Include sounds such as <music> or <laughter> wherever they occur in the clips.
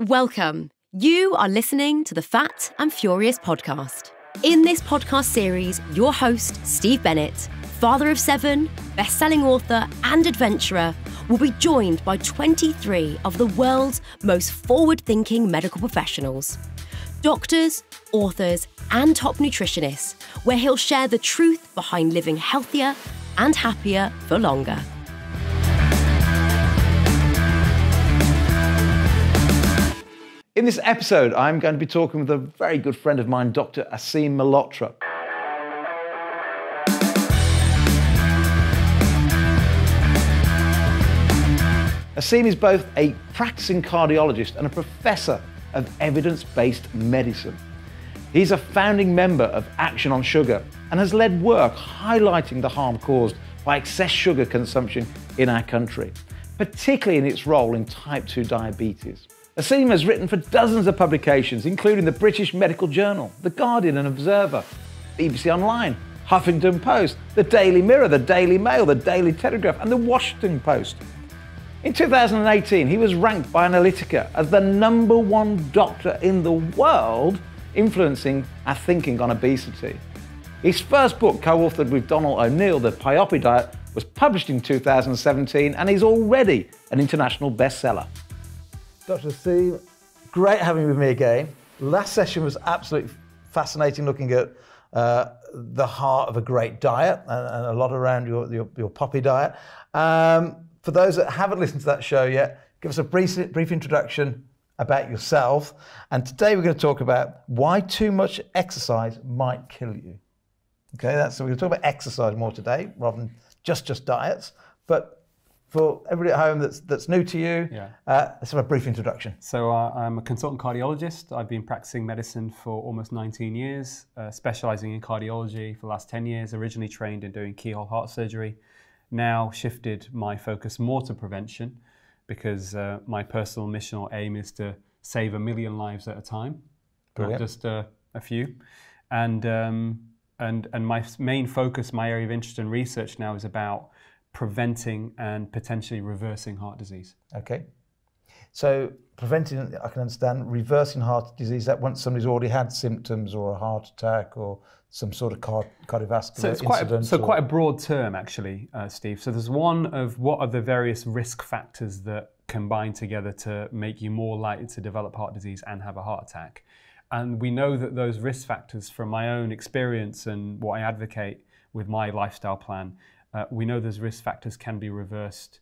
Welcome. You are listening to the Fat and Furious podcast. In this podcast series, your host, Steve Bennett, father of seven, best selling author, and adventurer, will be joined by 23 of the world's most forward thinking medical professionals doctors, authors, and top nutritionists, where he'll share the truth behind living healthier and happier for longer. In this episode, I'm going to be talking with a very good friend of mine, Dr. Aseem Malhotra. Aseem is both a practicing cardiologist and a professor of evidence based medicine. He's a founding member of Action on Sugar and has led work highlighting the harm caused by excess sugar consumption in our country, particularly in its role in type 2 diabetes. Aseem has written for dozens of publications, including the British Medical Journal, The Guardian and Observer, BBC Online, Huffington Post, The Daily Mirror, The Daily Mail, The Daily Telegraph, and The Washington Post. In 2018, he was ranked by Onalytica as the number one doctor in the world influencing our thinking on obesity. His first book, co authored with Donal O'Neill, The Pioppi Diet, was published in 2017 and is already an international bestseller. Dr. Aseem, great having you with me again. Last session was absolutely fascinating looking at uh, the heart of a great diet and, and a lot around your, your, your Pioppi diet. Um, for those that haven't listened to that show yet, give us a brief, brief introduction about yourself. And today we're going to talk about why too much exercise might kill you. Okay, that's so we're going to talk about exercise more today rather than just just diets. But for everybody at home that's that's new to you, yeah. uh, let's have a brief introduction. So uh, I'm a consultant cardiologist. I've been practicing medicine for almost 19 years, uh, specializing in cardiology for the last 10 years. Originally trained in doing keyhole heart surgery, now shifted my focus more to prevention because uh, my personal mission or aim is to save a million lives at a time, Brilliant. not just uh, a few. And um, and and my main focus, my area of interest and research now is about preventing and potentially reversing heart disease. Okay. So preventing, I can understand, reversing heart disease, that once somebody's already had symptoms or a heart attack or some sort of car- cardiovascular so it's quite a, so or... quite a broad term actually, uh, Steve. So there's one of what are the various risk factors that combine together to make you more likely to develop heart disease and have a heart attack. And we know that those risk factors, from my own experience and what I advocate with my lifestyle plan, uh, we know those risk factors can be reversed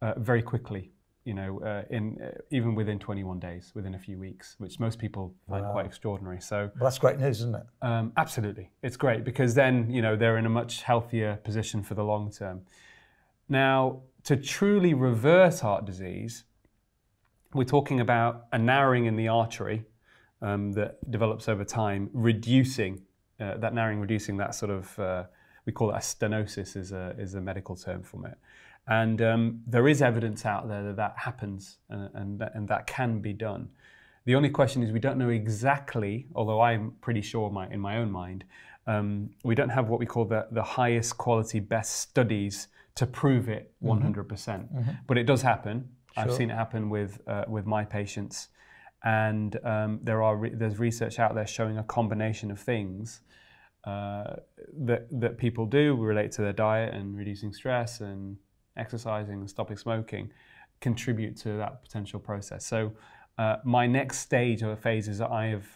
uh, very quickly. You know, uh, in uh, even within 21 days, within a few weeks, which most people find wow. quite extraordinary. So well, that's great news, isn't it? Um, absolutely, it's great because then you know they're in a much healthier position for the long term. Now, to truly reverse heart disease, we're talking about a narrowing in the artery um, that develops over time, reducing uh, that narrowing, reducing that sort of uh, we call it a stenosis is a, is a medical term for it. And um, there is evidence out there that that happens and, and, that, and that can be done. The only question is we don't know exactly, although I'm pretty sure my, in my own mind, um, we don't have what we call the, the highest quality, best studies to prove it 100%. percent mm-hmm. But it does happen. Sure. I've seen it happen with, uh, with my patients. And um, there are re- there's research out there showing a combination of things uh, that that people do relate to their diet and reducing stress and exercising and stopping smoking contribute to that potential process. So uh, my next stage or phase is that I have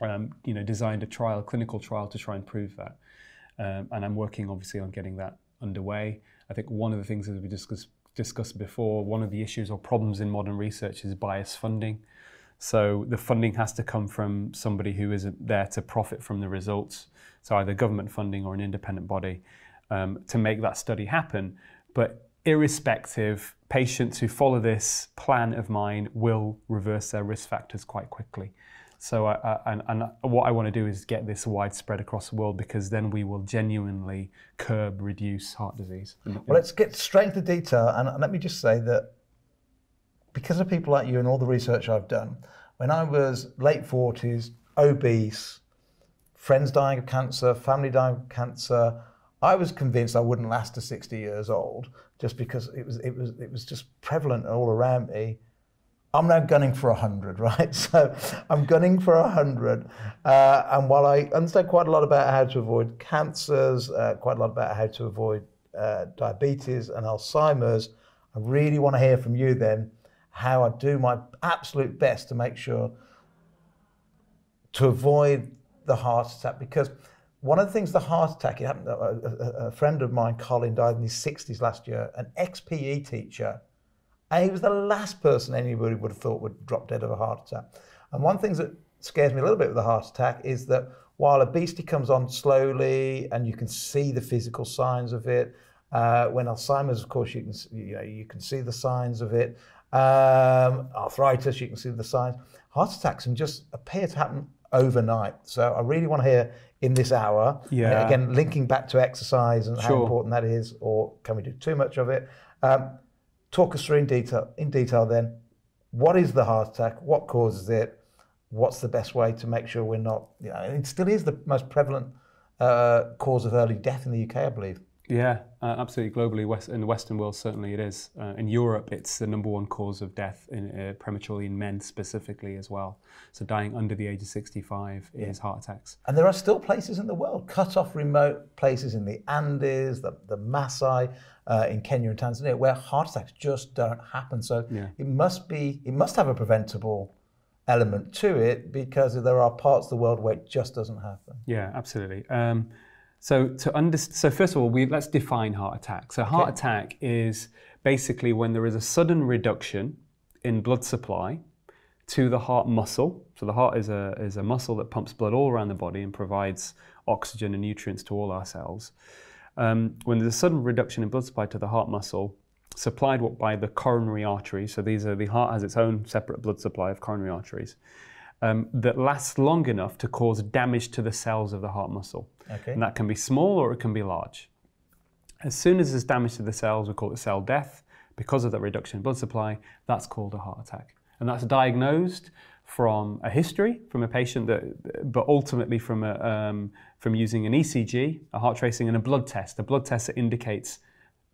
um, you know designed a trial, a clinical trial to try and prove that, um, and I'm working obviously on getting that underway. I think one of the things as we discussed discussed before, one of the issues or problems in modern research is bias funding. So the funding has to come from somebody who isn't there to profit from the results, so either government funding or an independent body, um, to make that study happen. But irrespective, patients who follow this plan of mine will reverse their risk factors quite quickly. So, uh, and, and, what I want to do is get this widespread across the world because then we will genuinely curb, reduce heart disease. Well, let's get straight into detail. And let me just say that because of people like you and all the research I've done, when I was late 40s, obese, friends dying of cancer, family dying of cancer, I was convinced I wouldn't last to 60 years old just because it was, it was, it was just prevalent all around me. I'm now gunning for 100, <laughs> right? So I'm gunning for 100. Uh, and while I understand quite a lot about how to avoid cancers, uh, quite a lot about how to avoid uh, diabetes and Alzheimer's, I really want to hear from you then how I do my absolute best to make sure to avoid the heart attack because one of the things the heart attack it happened a, a, a friend of mine colin died in his 60s last year. An ex-pe teacher. And he was the last person anybody would have thought would drop dead of a heart attack. And one thing that scares me a little bit with the heart attack is that while obesity comes on slowly and you can see the physical signs of it uh, when alzheimer's of course you can you know you can see the signs of it um, arthritis you can see the signs heart attacks can just appear to happen overnight. So I really want to hear in this hour, Yeah. again, linking back to exercise and how important that is, or can we do too much of it? Um, talk us through in detail, in detail then, what is the heart attack? What causes it? What's the best way to make sure we're not, you know, it still is the most prevalent uh, cause of early death in the UK, I believe. Yeah, uh, absolutely. Globally, West, in the Western world, certainly it is. Uh, in Europe, it's the number one cause of death in, uh, prematurely in men specifically as well. So dying under the age of 65 is heart attacks. And there are still places in the world, cut off remote places in the Andes, the, the Maasai, uh, in Kenya and Tanzania, where heart attacks just don't happen. So Yeah. it must be, it must have a preventable element to it because there are parts of the world where it just doesn't happen. Yeah, absolutely. Um, so to under, so first of all, we let's define heart attack. So heart attack is basically when there is a sudden reduction in blood supply to the heart muscle. So the heart is a is a muscle that pumps blood all around the body and provides oxygen and nutrients to all our cells. Um, when there's a sudden reduction in blood supply to the heart muscle, supplied what- by the coronary arteries. So these are the heart has its own separate blood supply of coronary arteries um, that lasts long enough to cause damage to the cells of the heart muscle. Okay. And that can be small or it can be large. As soon as there's damage to the cells, we call it cell death. Because of that reduction in blood supply, that's called a heart attack. And that's diagnosed from a history from a patient that, but ultimately from a, um, from using an ECG, a heart tracing, and a blood test. A blood test that indicates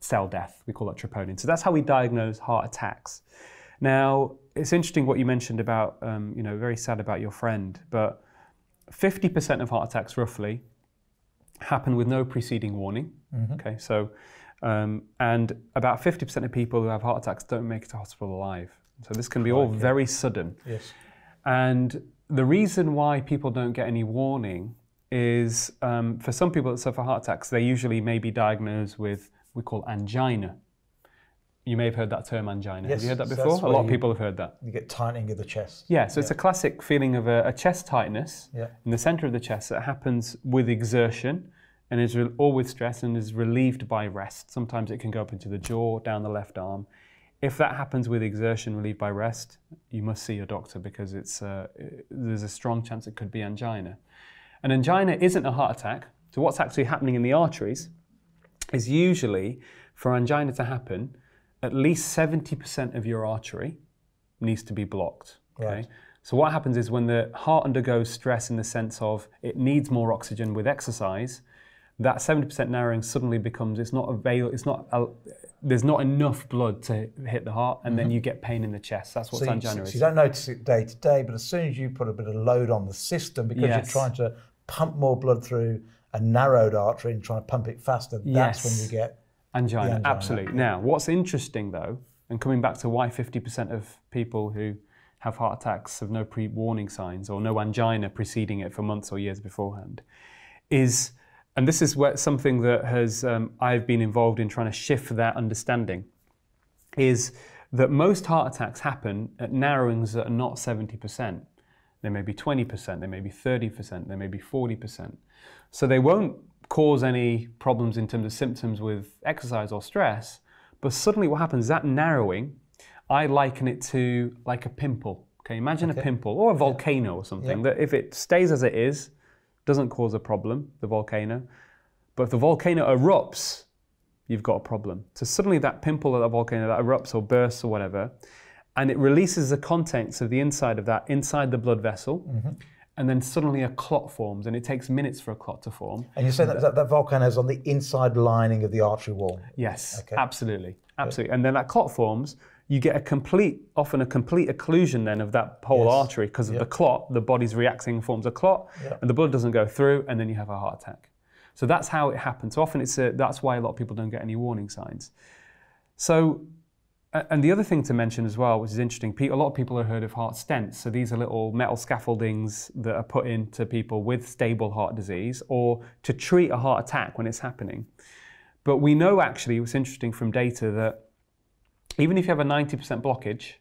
cell death. We call that troponin. So that's how we diagnose heart attacks. Now, it's interesting what you mentioned about, um, you know, very sad about your friend, but 50% of heart attacks, roughly, happen with no preceding warning. Okay, so, um, and about 50% of people who have heart attacks don't make it to hospital alive. So this can be all very sudden. Yes. And the reason why people don't get any warning is um, for some people that suffer heart attacks, they usually may be diagnosed with we call angina. You may have heard that term angina. have you heard that before? that's A lot of people have heard that. You get tightening of the chest. Yeah, so it's a classic feeling of a, a chest tightness Yeah. in the center of the chest that happens with exertion and is or with stress and is relieved by rest. Sometimes it can go up into the jaw, down the left arm. If that happens with exertion relieved by rest, you must see your doctor because it's uh, there's a strong chance it could be angina. And angina isn't a heart attack. So what's actually happening in the arteries is usually for angina to happen, at least 70% of your artery needs to be blocked. Okay. Right. So what happens is when the heart undergoes stress in the sense of it needs more oxygen with exercise, that 70% narrowing suddenly becomes it's not avail it's not uh, there's not enough blood to hit the heart and then you get pain in the chest. That's what So you, angina so is. you don't notice it day to day, but as soon as you put a bit of load on the system because Yes. you're trying to pump more blood through a narrowed artery and trying to pump it faster, that's when you get Angina, angina, absolutely. Now, what's interesting though, and coming back to why 50% of people who have heart attacks have no pre warning signs or no angina preceding it for months or years beforehand, is, and this is where something that has um, I've been involved in trying to shift that understanding, is that most heart attacks happen at narrowings that are not 70%. They may be 20%, they may be 30%, they may be 40%. So they won't cause any problems in terms of symptoms with exercise or stress, but suddenly what happens, that narrowing, I liken it to like a pimple. Okay, imagine a pimple or a volcano or something that if it stays as it is, doesn't cause a problem, the volcano. But if the volcano erupts, you've got a problem. So suddenly that pimple at that volcano that erupts or bursts or whatever, and it releases the contents of the inside of that inside the blood vessel, mm-hmm. And then suddenly a clot forms, and it takes minutes for a clot to form. And you're saying that, that that volcano is on the inside lining of the artery wall. Yes, Okay. absolutely, absolutely. And then that clot forms. you get a complete, often a complete occlusion then of that whole Yes. artery because of the clot. The body's reacting and forms a clot, and the blood doesn't go through, and then you have a heart attack. So that's how it happens. So often it's a, that's why a lot of people don't get any warning signs. So, and the other thing to mention as well, which is interesting, a lot of people have heard of heart stents. So these are little metal scaffoldings that are put into people with stable heart disease or to treat a heart attack when it's happening. But we know actually, what's interesting from data that even if you have a 90% blockage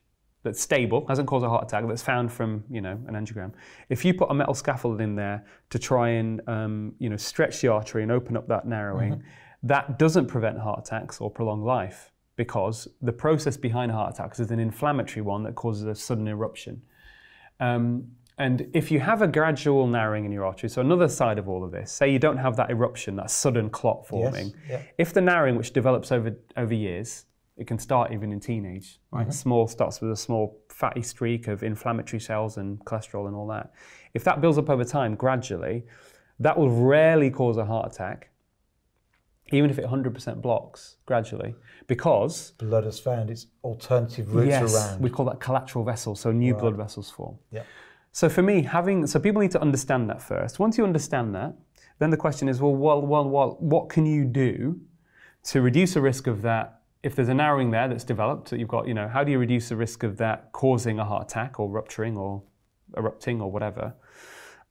that's stable, hasn't caused a heart attack, that's found from you know an angiogram, if you put a metal scaffold in there to try and um, you know stretch the artery and open up that narrowing, that doesn't prevent heart attacks or prolong life because the process behind heart attacks is an inflammatory one that causes a sudden eruption. Um, and if you have a gradual narrowing in your artery, so another side of all of this, say you don't have that eruption, that sudden clot forming, yeah. if the narrowing which develops over over years, it can start even in teenage, right? Small starts with a small fatty streak of inflammatory cells and cholesterol and all that. If that builds up over time gradually, that will rarely cause a heart attack, even if it 100% blocks gradually, because Blood has found its alternative routes yes, around. we call that collateral vessels, so new blood vessels form. yeah. So for me, having so people need to understand that first. Once you understand that, then the question is, well, well, well, well what can you do to reduce the risk of that? If there's a narrowing there that's developed, that you've got, you know, how do you reduce the risk of that causing a heart attack or rupturing or erupting or whatever?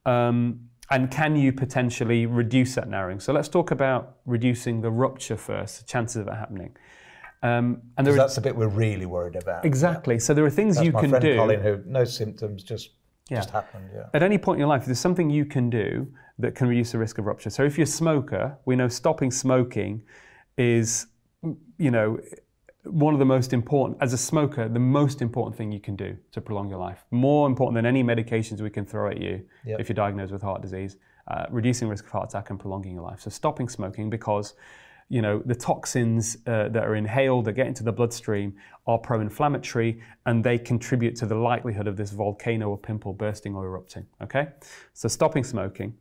Um, and can you potentially reduce that narrowing? So let's talk about reducing the rupture first, the chances of it happening. Um, and there 'Cause are, that's the bit we're really worried about. exactly. So there are things That's you my can friend do. Colin, who no symptoms, just Yeah. just happened. Yeah. At any point in your life, there's something you can do that can reduce the risk of rupture. So if you're a smoker, we know stopping smoking is, you know, one of the most important, as a smoker, the most important thing you can do to prolong your life. More important than any medications we can throw at you Yep. if you're diagnosed with heart disease, uh, reducing risk of heart attack and prolonging your life. So stopping smoking because you know the toxins uh, that are inhaled that get into the bloodstream are pro-inflammatory and they contribute to the likelihood of this volcano or pimple bursting or erupting okay so stopping smoking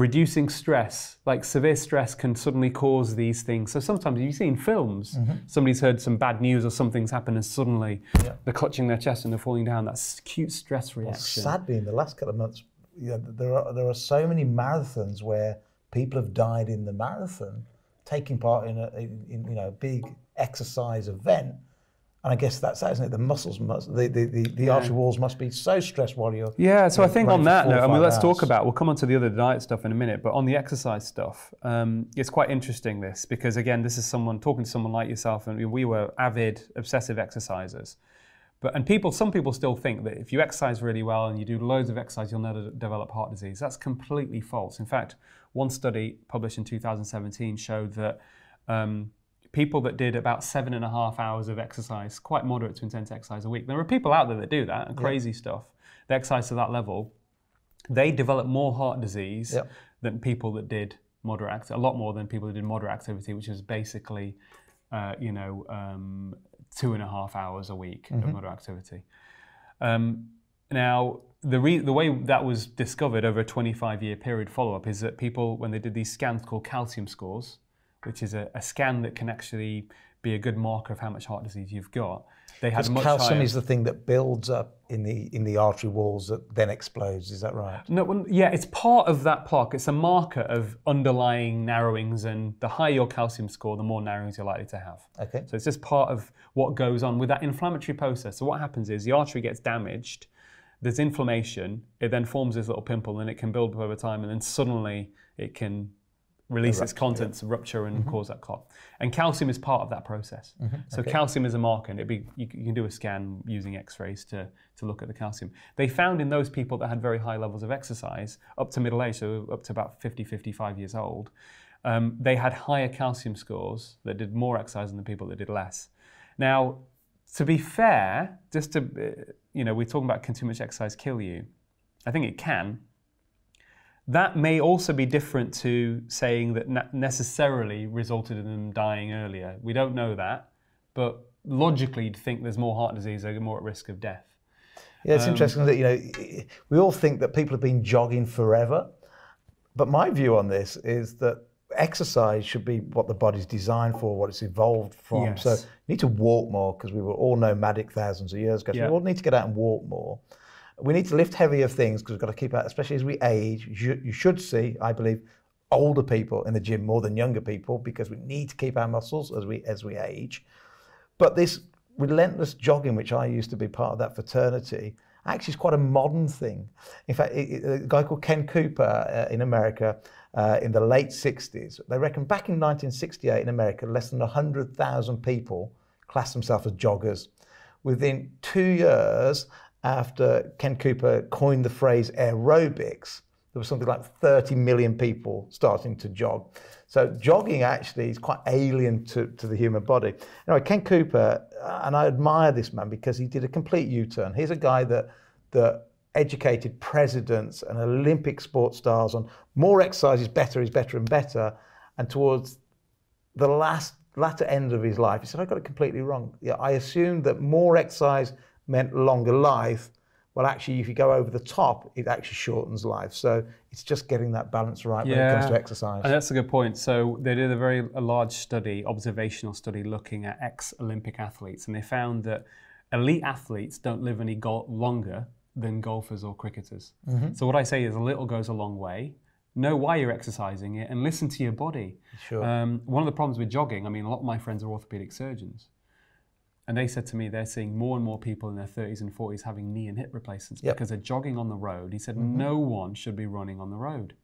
reducing stress like severe stress can suddenly cause these things. So sometimes you see in films mm-hmm. somebody's heard some bad news or something's happened and suddenly they're clutching their chest and they're falling down. That's acute stress reaction. Sadly, in the last couple of months, you know, there are there are so many marathons where people have died in the marathon, taking part in a in, in, you know a big exercise event. And I guess that's that, isn't it? The muscles must, the the, the, the artery walls must be so stressed while you're. Yeah, so I think on that note, I mean, let's talk about, we'll come on to the other diet stuff in a minute, but on the exercise stuff, um, it's quite interesting this because, again, this is someone talking to someone like yourself, and we were avid, obsessive exercisers. But, and people, some people still think that if you exercise really well and you do loads of exercise, you'll never develop heart disease. That's completely false. In fact, one study published in 2017 showed that um, people that did about seven and a half hours of exercise, quite moderate to intense exercise a week, there are people out there that do that and crazy stuff. They exercise to that level. They develop more heart disease than people that did moderate activity, a lot more than people that did moderate activity, which is basically, uh, you know, um, two and a half hours a week of moderate activity. Um, now, the, re- the way that was discovered over a 25 year period follow up is that people, when they did these scans called calcium scores, which is a, a scan that can actually be a good marker of how much heart disease you've got, they had much calcium higher. is the thing that builds up in the in the artery walls that then explodes. Is that right? No, well, yeah, it's part of that plaque. It's a marker of underlying narrowings, and the higher your calcium score, the more narrowings you're likely to have. Okay. So it's just part of what goes on with that inflammatory process. So what happens is the artery gets damaged, there's inflammation, it then forms this little pimple, and it can build up over time, and then suddenly it can release its contents, rupture, and cause that clot. And calcium is part of that process. So calcium is a marker, and it'd be, you, you can do a scan using X-rays to, to look at the calcium. They found in those people that had very high levels of exercise, up to middle age, so up to about 50, 55 years old, um, they had higher calcium scores that did more exercise than the people that did less. Now, to be fair, just to, uh, you know, we're talking about can too much exercise kill you? I think it can. That may also be different to saying that necessarily resulted in them dying earlier. We don't know that, but logically, you'd think there's more heart disease, they're more at risk of death. Yeah, Um, it's interesting that you know we all think that people have been jogging forever, but my view on this is that exercise should be what the body's designed for, what it's evolved from. Yes. So you need to walk more because we were all nomadic thousands of years ago. So Yeah. we all need to get out and walk more. We need to lift heavier things because we've got to keep out, especially as we age. You should, you should see, I believe, older people in the gym more than younger people because we need to keep our muscles as we as we age. But this relentless jogging, which I used to be part of that fraternity, actually is quite a modern thing. In fact, it, it- a guy called Ken Cooper uh, in America uh, in the late 60s, they reckon back in 1968 in America, less than 100,000 people classed themselves as joggers. Within two years after Ken Cooper coined the phrase aerobics, there was something like 30 million people starting to jog. So jogging actually is quite alien to, to the human body. Anyway, Ken Cooper, uh, and I admire this man because he did a complete U-turn. He's a guy that that educated presidents and Olympic sports stars on more exercise is better, is better and better. And towards the last latter end of his life, he said, I got it completely wrong. Yeah, I assumed that more exercise meant longer life. Well, actually, if you go over the top, it actually shortens life. So it's just getting that balance right when it comes to exercise. And that's a good point. So they did a very a large study, observational study, looking at ex-Olympic athletes, and they found that elite athletes don't live any go- longer than golfers or cricketers. Mm-hmm. So what I say is a little goes a long way. Know why you're exercising it and listen to your body. Sure. Um, one of the problems with jogging, I mean, a lot of my friends are orthopedic surgeons. And they said to me they're seeing more and more people in their 30s and 40s having knee and hip replacements Yep. because they're jogging on the road. He said no one should be running on the road.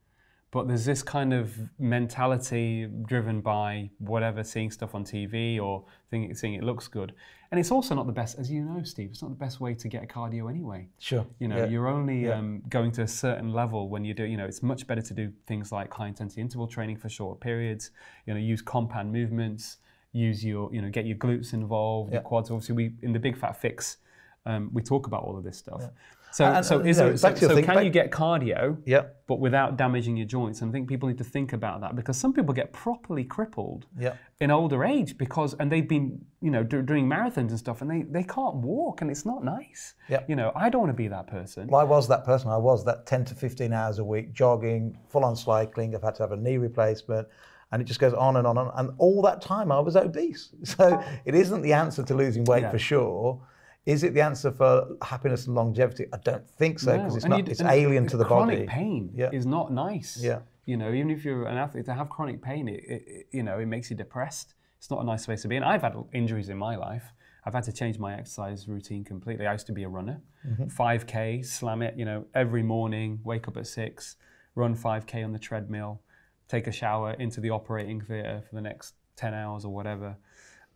But there's this kind of mentality driven by whatever, seeing stuff on TV or thinking, seeing it looks good. And it's also not the best, as you know, Steve, it's not the best way to get a cardio anyway. Sure. You know, Yeah. you're only Yeah. um, going to a certain level when you do, you know, it's much better to do things like high intensity interval training for short periods, you know, use compound movements, use your, you know, get your glutes involved, your quads. Obviously, we, in the Big Fat Fix, um, we talk about all of this stuff. So, And- so is you know, there, so, back to your so thing- can back- you get cardio, Yeah. but without damaging your joints? And I think people need to think about that because some people get properly crippled Yeah. in older age because, and they've been, you know, do, doing marathons and stuff, and they, they can't walk, and it's not nice. Yeah. You know, I don't want to be that person. Well, I was that person. I was that 10 to 15 hours a week, jogging, full on cycling. I've had to have a knee replacement. And it just goes on and on. And, and all that time I was obese. <laughs> So it isn't the answer to losing weight Yeah. for sure. Is it the answer for happiness and longevity? I don't think so because No, it's and not. It's alien to the chronic body. pain Yeah. is not nice. Yeah. You know, even if you're an athlete, to have chronic pain, it, it, it- you know, it makes you depressed. It's not a nice place to be. And I've had injuries in my life. I've had to change my exercise routine completely. I used to be a runner, Mm-hmm. 5K, slam it, you know, every morning, wake up at six, run 5K on the treadmill, take a shower into the operating theatre for the next 10 hours or whatever.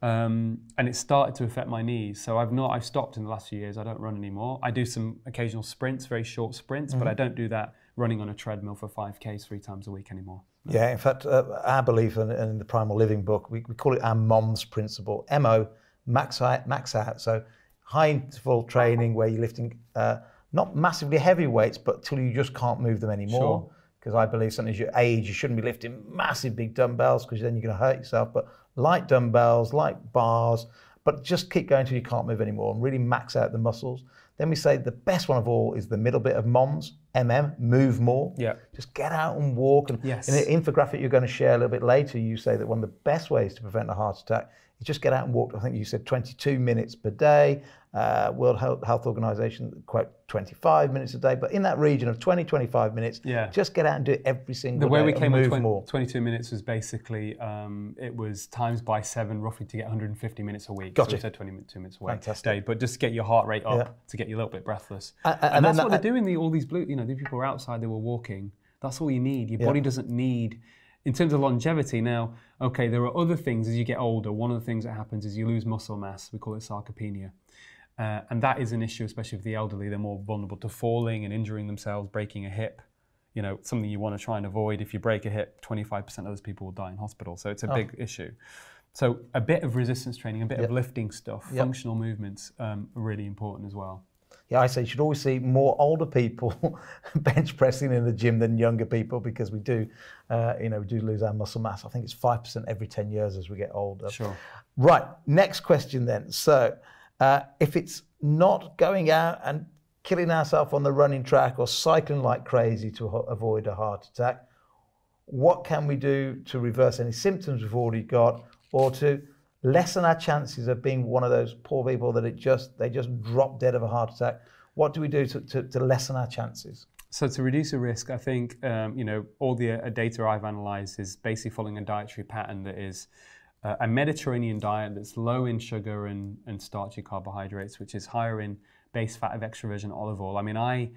Um, and it started to affect my knees. So I've not, I've stopped in the last few years. I don't run anymore. I do some occasional sprints, very short sprints, but I don't do that running on a treadmill for 5Ks three times a week anymore. Yeah, in fact, uh, our belief in, in the Primal Living book, we, we call it our MOMS principle. MO, max out, max out. So high interval training where you're lifting uh, not massively heavy weights, but till you just can't move them anymore. Sure. Because I believe something as you age, you shouldn't be lifting massive big dumbbells because then you're going to hurt yourself. But light dumbbells, light bars, but just keep going till you can't move anymore and really max out the muscles. Then we say the best one of all is the middle bit of MOMS, MM, move more. Yeah. Just get out and walk. And Yes. in the infographic you're going to share a little bit later, you say that one of the best ways to prevent a heart attack is just get out and walk. I think you said 22 minutes per day. Uh, World Health, Health Organization quote 25 minutes a day, but in that region of 20, 25 minutes, Yeah. just get out and do it every single day. The way we came with 20, 22 minutes was basically, um, it was times by seven roughly to get 150 minutes a week. Gotcha. So we said 22 minutes a week, Fantastic. day, but just get your heart rate up Yeah. to get you a little bit breathless. A- and, and that's then what that- they're doing. The, all these blue, you know, these people were outside, they were walking. That's all you need. Your Yeah. body doesn't need, in terms of longevity. Now, okay, there are other things as you get older. One of the things that happens is you lose muscle mass. We call it sarcopenia. Uh, and that is an issue, especially for the elderly. They're more vulnerable to falling and injuring themselves, breaking a hip. You know, something you want to try and avoid. If you break a hip, 25% of those people will die in hospital. So it's a big issue. So a bit of resistance training, a bit of lifting stuff, functional movements, um, are really important as well. Yeah, I say you should always see more older people <laughs> bench pressing in the gym than younger people because we do, uh, you know, we do lose our muscle mass. I think it's five percent every ten years as we get older. Sure. Right. Next question then. So, uh, if it's not going out and killing ourselves on the running track or cycling like crazy to avoid a heart attack, what can we do to reverse any symptoms we've already got or to lessen our chances of being one of those poor people that it just they just drop dead of a heart attack? What do we do to, to, to lessen our chances? So to reduce the risk, I think um, you know all the uh, data I've analysed is basically following a dietary pattern that is uh, a Mediterranean diet that's low in sugar and, and starchy carbohydrates, which is higher in base fat of extra virgin olive oil. I mean, I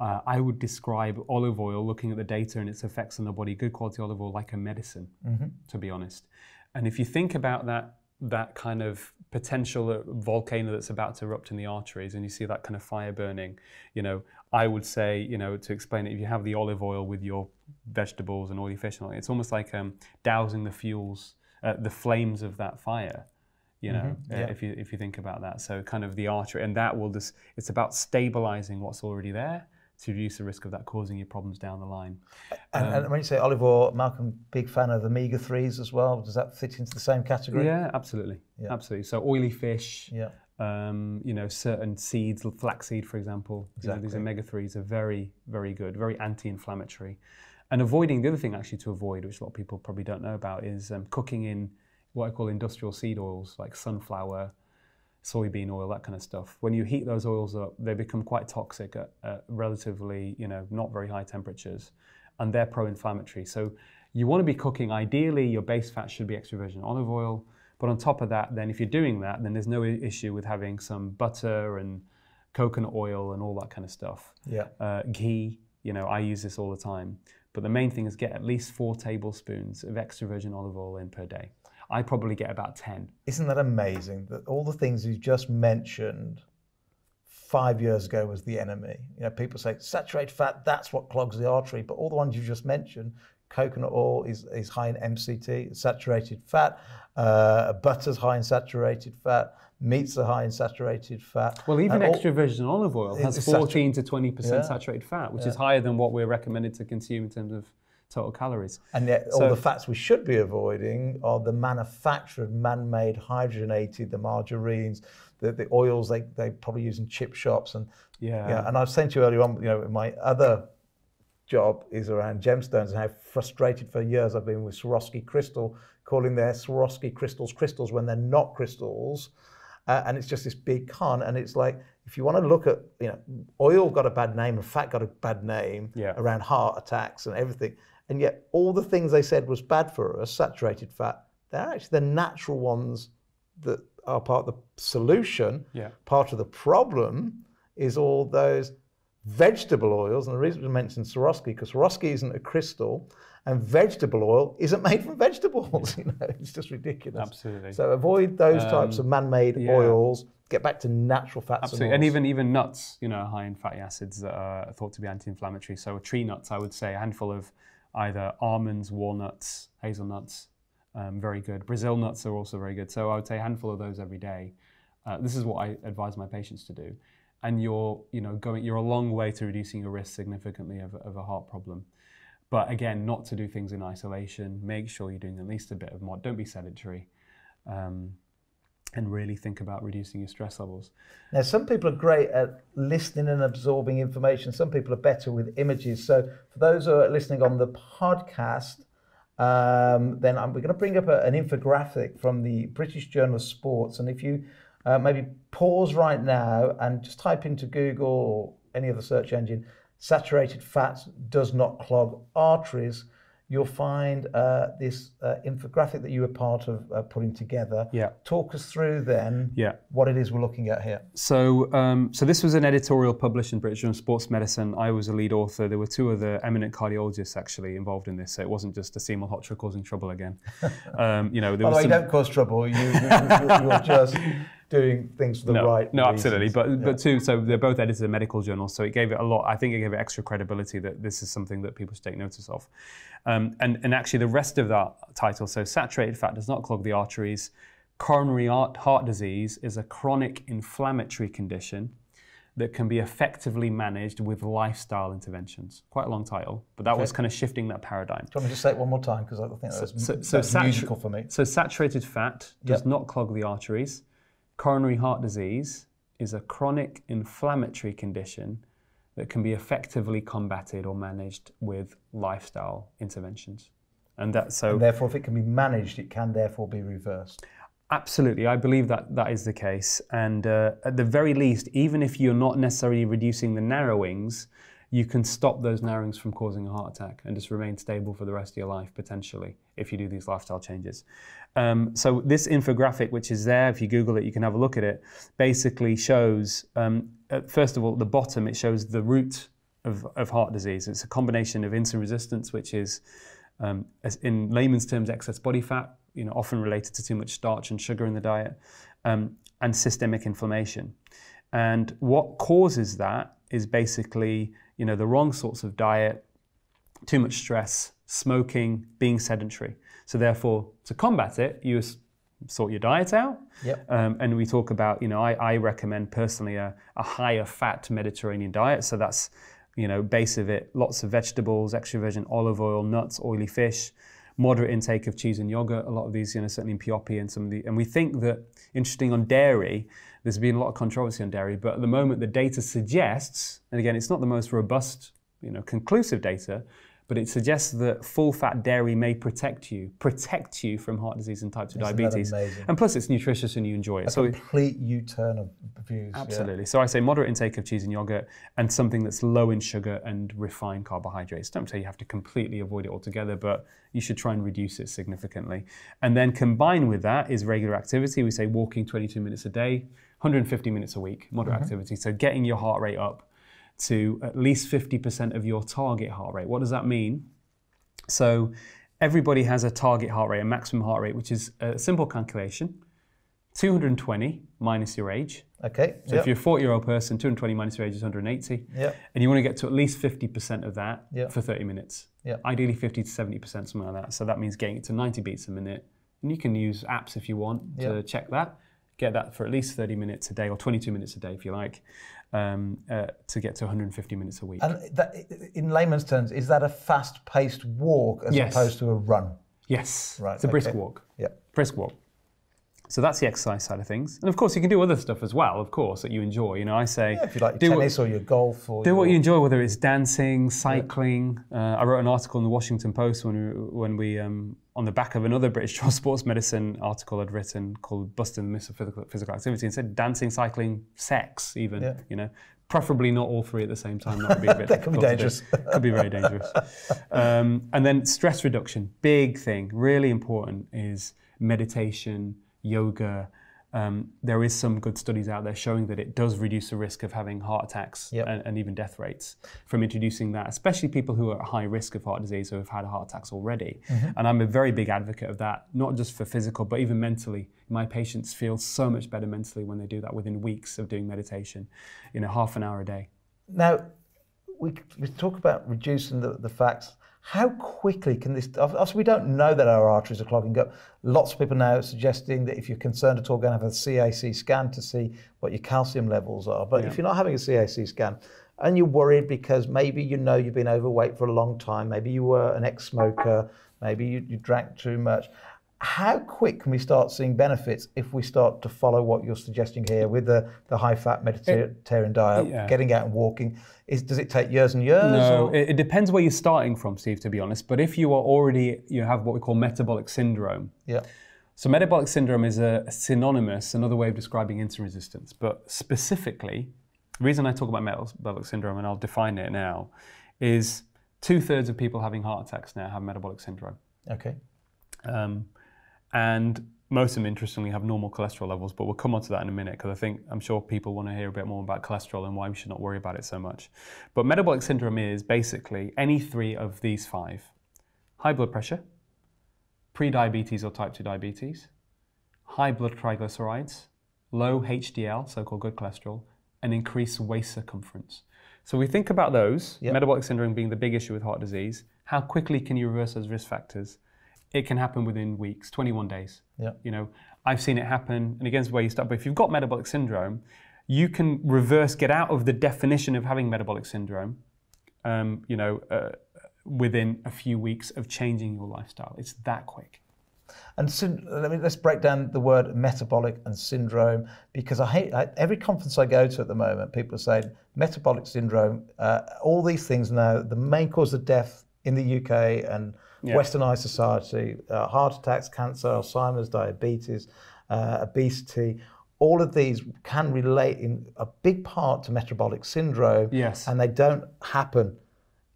uh, I would describe olive oil, looking at the data and its effects on the body, good quality olive oil, like a medicine, mm-hmm. to be honest. And if you think about that that kind of potential volcano that's about to erupt in the arteries and you see that kind of fire burning, you know, I would say, you know, to explain it, if you have the olive oil with your vegetables and oily fish and all, it's almost like um, dousing the fuels, uh, the flames of that fire. You know, mm-hmm. yeah. uh, if you if you think about that, so kind of the artery, and that will just it's about stabilizing what's already there to reduce the risk of that causing you problems down the line. And, um, and when you say olive oil, Malcolm, big fan of the omega threes as well. Does that fit into the same category? Yeah, absolutely, yeah. absolutely. So oily fish. Yeah. Um, you know, certain seeds, flaxseed, for example. Exactly. You know, these omega threes are very, very good, very anti-inflammatory. And avoiding the other thing actually to avoid, which a lot of people probably don't know about, is um, cooking in what I call industrial seed oils like sunflower, soybean oil, that kind of stuff. When you heat those oils up, they become quite toxic at, at relatively, you know, not very high temperatures, and they're pro-inflammatory. So you want to be cooking. Ideally, your base fat should be extra virgin olive oil. But on top of that, then if you're doing that, then there's no issue with having some butter and coconut oil and all that kind of stuff. Yeah. Uh, ghee, you know, I use this all the time. But the main thing is get at least four tablespoons of extra virgin olive oil in per day. I probably get about 10. Isn't that amazing that all the things you just mentioned five years ago was the enemy? You know, people say saturated fat, that's what clogs the artery, but all the ones you just mentioned, coconut oil is, is high in MCT, saturated fat, uh, butter's high in saturated fat, meats are high in saturated fat. Well, even extra all, virgin olive oil has 14 to 20% yeah. saturated fat, which yeah. is higher than what we're recommended to consume in terms of total calories. And yet, so, all the fats we should be avoiding are the manufactured, man-made, hydrogenated, the margarines, the, the oils they, they probably use in chip shops. And yeah. yeah, and I was saying to you earlier on, you know, my other job is around gemstones and how frustrated for years I've been with Swarovski crystal, calling their Swarovski crystals crystals when they're not crystals. Uh, and it's just this big con. And it's like, if you want to look at, you know, oil got a bad name and fat got a bad name yeah. around heart attacks and everything. And yet, all the things they said was bad for us, saturated fat, they're actually the natural ones that are part of the solution. Yeah. Part of the problem is all those vegetable oils. And the reason we mentioned Swarovski, because Swarovski isn't a crystal, and vegetable oil isn't made from vegetables. <laughs> you know, it's just ridiculous. Absolutely. So avoid those um, types of man-made yeah. oils. Get back to natural fats. Absolutely, and, and, even even nuts, you know, high in fatty acids that are thought to be anti-inflammatory. So tree nuts, I would say, a handful of either almonds, walnuts, hazelnuts, um, very good. Brazil nuts are also very good. So I would say a handful of those every day. Uh, this is what I advise my patients to do. And you're, you know, going, you're a long way to reducing your risk significantly of, of a heart problem. But again, not to do things in isolation. Make sure you're doing at least a bit of mod. Don't be sedentary. Um, and really think about reducing your stress levels. Now, some people are great at listening and absorbing information. Some people are better with images. So, for those who are listening on the podcast, um, then I'm, we're going to bring up a, an infographic from the British Journal of Sports. And if you uh, maybe pause right now and just type into Google or any other search engine, saturated fats does not clog arteries you'll find uh, this uh, infographic that you were part of uh, putting together. Yeah. Talk us through then yeah. what it is we're looking at here. So, um, so this was an editorial published in British Journal of Sports Medicine. I was a lead author. There were two other eminent cardiologists actually involved in this. So it wasn't just Aseem Malhotra causing trouble again. <laughs> Um, you know, there was some... you don't cause trouble. You, you, you're just <laughs> doing things for the no, right no reasons. absolutely but yeah. but two so they're both edited in medical journals so it gave it a lot i think it gave it extra credibility that this is something that people should take notice of um, and, and actually the rest of that title so saturated fat does not clog the arteries coronary heart disease is a chronic inflammatory condition that can be effectively managed with lifestyle interventions. Quite a long title, but that okay. was kind of shifting that paradigm. Do you want me to say it one more time? Because I think that's, so, so, that's musical for me. So saturated fat does yep. not clog the arteries coronary heart disease is a chronic inflammatory condition that can be effectively combated or managed with lifestyle interventions. And that so And therefore, if it can be managed, it can therefore be reversed. Absolutely, I believe that that is the case. And uh, at the very least, even if you're not necessarily reducing the narrowings, you can stop those narrowings from causing a heart attack and just remain stable for the rest of your life potentially if you do these lifestyle changes. Um, so this infographic, which is there, if you Google it, you can have a look at it. Basically shows, um, uh, first of all, at the bottom, it shows the root of, of heart disease. It's a combination of insulin resistance, which is um, in layman's terms, excess body fat, you know, often related to too much starch and sugar in the diet, um, and systemic inflammation. And what causes that is basically, you know, the wrong sorts of diet, too much stress, smoking, being sedentary. So therefore, to combat it, you sort your diet out. Yep. Um, and we talk about, you know, I, I recommend personally a, a higher fat Mediterranean diet. So that's you know, base of it, lots of vegetables, extra virgin olive oil, nuts, oily fish, moderate intake of cheese and yogurt. A lot of these, you know, certainly in Pioppi and some of the, and we think that, interesting on dairy, there's been a lot of controversy on dairy, but at the moment the data suggests, and again, it's not the most robust, you know, conclusive data, but it suggests that full fat dairy may protect you, protect you from heart disease and type 2 Isn't diabetes. And plus, it's nutritious and you enjoy it. A so, complete U-turn of views. yeah. absolutely. So, I say moderate intake of cheese and yogurt and something that's low in sugar and refined carbohydrates. Don't say you have to completely avoid it altogether, but you should try and reduce it significantly. And then combined with that is regular activity. We say walking 22 minutes a day, 150 minutes a week, moderate Mm-hmm. activity. So, getting your heart rate up to at least 50% of your target heart rate. What does that mean? So everybody has a target heart rate, a maximum heart rate, which is a simple calculation 220 minus your age. Okay. So yep. if you're a 40 year old person, 220 minus your age is 180. Yeah. And you want to get to at least 50% of that Yep. for 30 minutes. Yep. Ideally 50 to 70%, something like that. So that means getting it to 90 beats a minute. And you can use apps if you want to check that. Get that for at least 30 minutes a day or 22 minutes a day if you like, um, uh, to get to 150 minutes a week. And that, in layman's terms, is that a fast-paced walk as Yes. opposed to a run? yes, Right, it's a brisk okay. walk. Yep. brisk walk. So that's the exercise side of things. And of course, you can do other stuff as well, of course, that you enjoy. You know, I say, If you like do your what- tennis or your golf or do your, what you enjoy, whether it's dancing, cycling. Uh, I wrote an article in the Washington Post when we, when we um, on the back of another British <laughs> sports medicine article I'd written called "Busting the Myths of Physical, Physical Activity," and said dancing, cycling, sex, even. Yeah. You know, preferably not all three at the same time. That would be a <laughs> bit That could be dangerous. <laughs> could be very dangerous. Um, and then stress reduction, big thing, really important is meditation, yoga. Um, there is some good studies out there showing that it does reduce the risk of having heart attacks Yep. and, and even death rates from introducing that, especially people who are at high risk of heart disease who have had heart attacks already. And I'm a very big advocate of that, not just for physical, but even mentally. My patients feel so much better mentally when they do that within weeks of doing meditation, you know, half an hour a day. Now, we, we talk about reducing the, the facts. How quickly can this? Obviously, we don't know that our arteries are clogging up. Lots of people now are suggesting that if you're concerned at all, going to have a CAC scan to see what your calcium levels are. But if you're not having a CAC scan and you're worried because maybe you know you've been overweight for a long time, maybe you were an ex-smoker, maybe you, you drank too much. How quick can we start seeing benefits if we start to follow what you're suggesting here with the, the high fat Mediterranean diet, Yeah. getting out and walking? Is, does it take years and years? No, it, it depends where you're starting from, Steve, to be honest. But if you are already, you have what we call metabolic syndrome. yeah. So metabolic syndrome is a, a synonymous, another way of describing insulin resistance. But specifically, the reason I talk about metabolic syndrome, and I'll define it now, is two thirds of people having heart attacks now have metabolic syndrome. Okay. Um, and most of them, interestingly, have normal cholesterol levels, but we'll come on to that in a minute because I think I'm sure people want to hear a bit more about cholesterol and why we should not worry about it so much. But metabolic syndrome is basically any three of these five high blood pressure, pre-diabetes or type 2 diabetes, high blood triglycerides, low HDL, so called good cholesterol, and increased waist circumference. So we think about those, Yep. metabolic syndrome being the big issue with heart disease. How quickly can you reverse those risk factors? It can happen within weeks, 21 days. Yeah. You know, I've seen it happen, and again, it's where you start. But if you've got metabolic syndrome, you can reverse, get out of the definition of having metabolic syndrome. Um, you know, uh, within a few weeks of changing your lifestyle, it's that quick. And syn- let me let's break down the word metabolic and syndrome because I hate I, every conference I go to at the moment. People are saying metabolic syndrome. Uh, all these things now. The main cause of death in the UK and Yeah. westernized society: uh, heart attacks, cancer, Alzheimer's, diabetes, uh, obesity. All of these can relate in a big part to metabolic syndrome. Yes. And they don't happen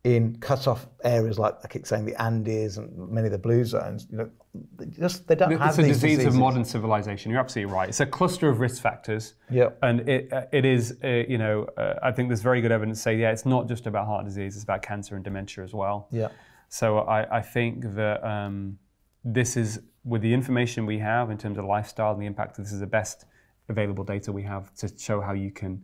in cut-off areas like I keep saying the Andes and many of the blue zones. You know, they just they don't have It's a these disease diseases. of modern civilization. You're absolutely right. It's a cluster of risk factors. Yep. And it uh, it is uh, you know uh, I think there's very good evidence to say yeah it's not just about heart disease. It's about cancer and dementia as well. Yeah. So I, I think that um, this is with the information we have in terms of lifestyle and the impact. This is the best available data we have to show how you can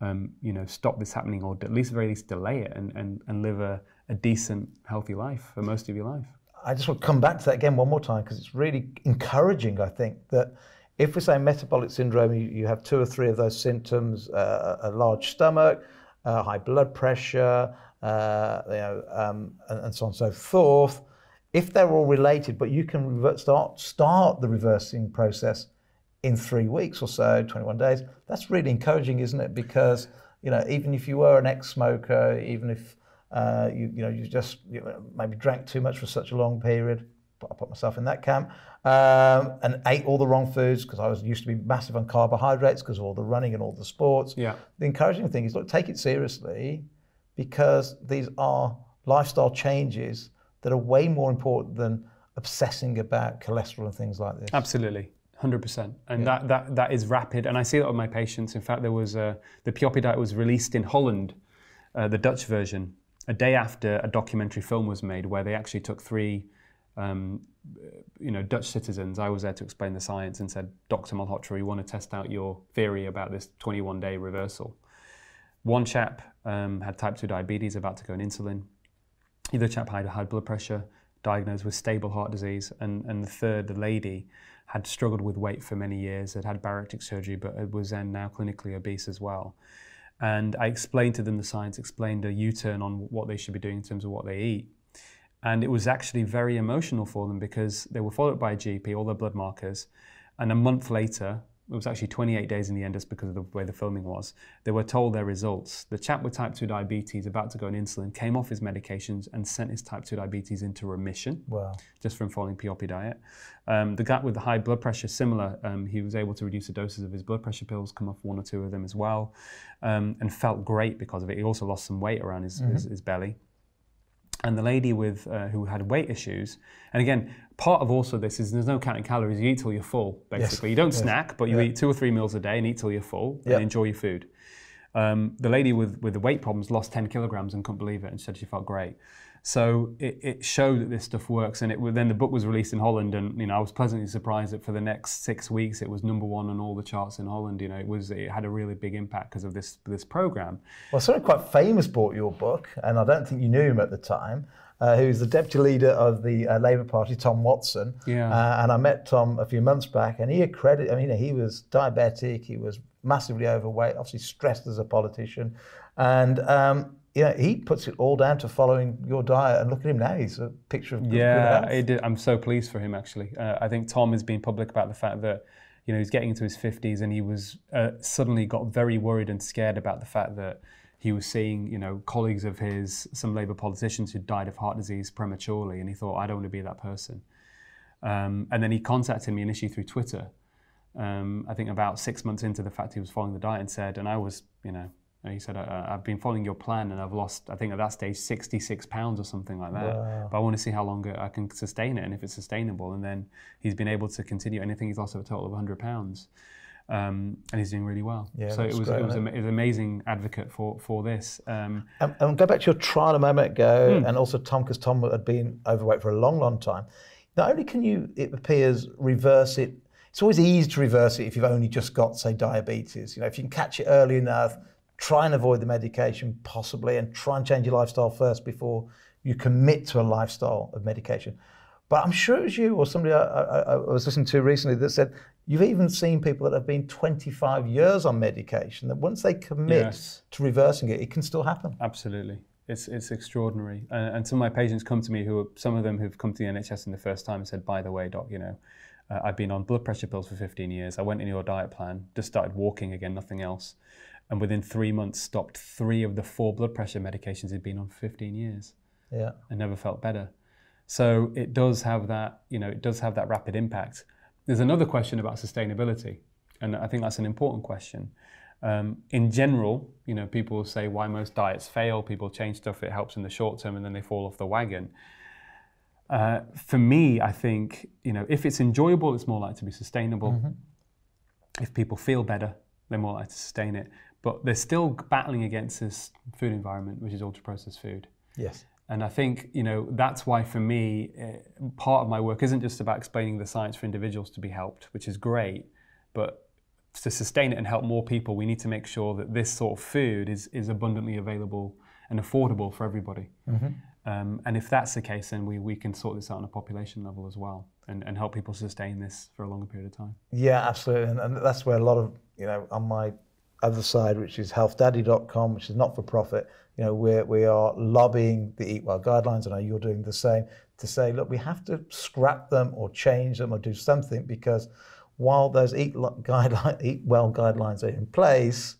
um, you know stop this happening or at least very least delay it and and, and live a, a decent healthy life for most of your life. I just want to come back to that again one more time because it's really encouraging. I think that if we say metabolic syndrome, you, you have two or three of those symptoms: uh, a large stomach, uh, high blood pressure, uh, you know, um, and, and so on and so forth. If they're all related, but you can revert, start start the reversing process in three weeks or so, 21 days. That's really encouraging, isn't it? Because you know, even if you were an ex-smoker, even if uh, you you know you just you know, maybe drank too much for such a long period, I put myself in that camp, um, and ate all the wrong foods because I was used to be massive on carbohydrates because of all the running and all the sports. Yeah. The encouraging thing is look, take it seriously because these are lifestyle changes that are way more important than obsessing about cholesterol and things like this. Absolutely. 100%. And that, that, that is rapid. And I see that with my patients. In fact, there was a, the Pioppi diet was released in Holland, uh, the Dutch version, a day after a documentary film was made where they actually took three um, you know, Dutch citizens. I was there to explain the science and said, Dr. Malhotra, we want to test out your theory about this 21 day reversal. One chap um, had type 2 diabetes, about to go on insulin. The other chap had high blood pressure, diagnosed with stable heart disease. And, and the third, the lady, had struggled with weight for many years, had had bariatric surgery, but was then now clinically obese as well. And I explained to them the science, explained a U turn on what they should be doing in terms of what they eat. And it was actually very emotional for them because they were followed by a GP, all their blood markers. And a month later, it was actually 28 days in the end just because of the way the filming was, they were told their results. The chap with type 2 diabetes, about to go on insulin, came off his medications and sent his type 2 diabetes into remission Wow. just from following Pioppi diet. Um, the guy with the high blood pressure, similar, um, he was able to reduce the doses of his blood pressure pills, come off one or two of them as well, um, and felt great because of it. He also lost some weight around his, his, his belly. And the lady with uh, who had weight issues, and again, part of also this is there's no counting calories. You eat till you're full, basically. You don't snack, but you eat two or three meals a day and eat till you're full Yep. and enjoy your food. Um, the lady with, with the weight problems lost 10 kilograms and couldn't believe it and said she felt great. So it, it showed that this stuff works. And it, then the book was released in Holland, and you know I was pleasantly surprised that for the next six weeks it was number one on all the charts in Holland. You know it was it had a really big impact because of this this program. Well, someone quite famous bought your book, and I don't think you knew him at the time. Uh, who's the deputy leader of the uh, Labour Party, Tom Watson? Yeah. Uh, and I met Tom a few months back, and he accredited. I mean, he was diabetic, he was massively overweight, obviously stressed as a politician, and um, you know he puts it all down to following your diet. And look at him now; he's a picture of good, good Yeah, it did. I'm so pleased for him actually. Uh, I think Tom has been public about the fact that you know he's getting into his 50s and he was uh, suddenly got very worried and scared about the fact that he was seeing you know colleagues of his, some Labour politicians who died of heart disease prematurely, and he thought I don't want to be that person. Um, and then he contacted me initially through Twitter. Um, I think about six months into the fact he was following the diet and said, and I was, you know, he said, I, I've been following your plan and I've lost, I think at that stage, 66 pounds or something like that. But I want to see how long I can sustain it and if it's sustainable. And then he's been able to continue, and I think he's lost a total of 100 pounds. Um, and he's doing really well. Yeah, so it was, great, it was, am- it was an amazing advocate for, for this. Um, And, and go back to your trial a moment ago, and also Tom, because Tom had been overweight for a long, long time. Not only can you, it appears, reverse it. It's always easy to reverse it if you've only just got, say, diabetes. You know, if you can catch it early enough, try and avoid the medication possibly, and try and change your lifestyle first before you commit to a lifestyle of medication. But I'm sure it was you or somebody I, I, I was listening to recently that said you've even seen people that have been 25 years on medication that once they commit Yes. to reversing it, it can still happen. Absolutely. It's it's extraordinary. And, and some of my patients come to me who are, some of them who've come to the NHS in the first time and said, by the way, doc, you know, uh, I've been on blood pressure pills for 15 years. I went in your diet plan, just started walking again, nothing else. And within three months, stopped three of the four blood pressure medications he'd been on for 15 years Yeah. and never felt better. So it does have that, you know, it does have that rapid impact. There's another question about sustainability, and I think that's an important question. Um, in general, you know, people will say why most diets fail. People change stuff; it helps in the short term, and then they fall off the wagon. Uh, for me, I think you know, if it's enjoyable, it's more likely to be sustainable. If people feel better, they're more likely to sustain it. But they're still battling against this food environment, which is ultra-processed food. Yes. And I think you know that's why for me, uh, part of my work isn't just about explaining the science for individuals to be helped, which is great, but to sustain it and help more people, we need to make sure that this sort of food is is abundantly available and affordable for everybody. Um, and if that's the case, then we, we can sort this out on a population level as well and, and help people sustain this for a longer period of time. Yeah, absolutely. And, and that's where a lot of, you know, on my other side, which is healthdaddy.com, which is not for profit, you know, we're, we are lobbying the Eat Well guidelines. I know you're doing the same to say, look, we have to scrap them or change them or do something because while those Eat, guideline, <laughs> Eat Well guidelines are in place,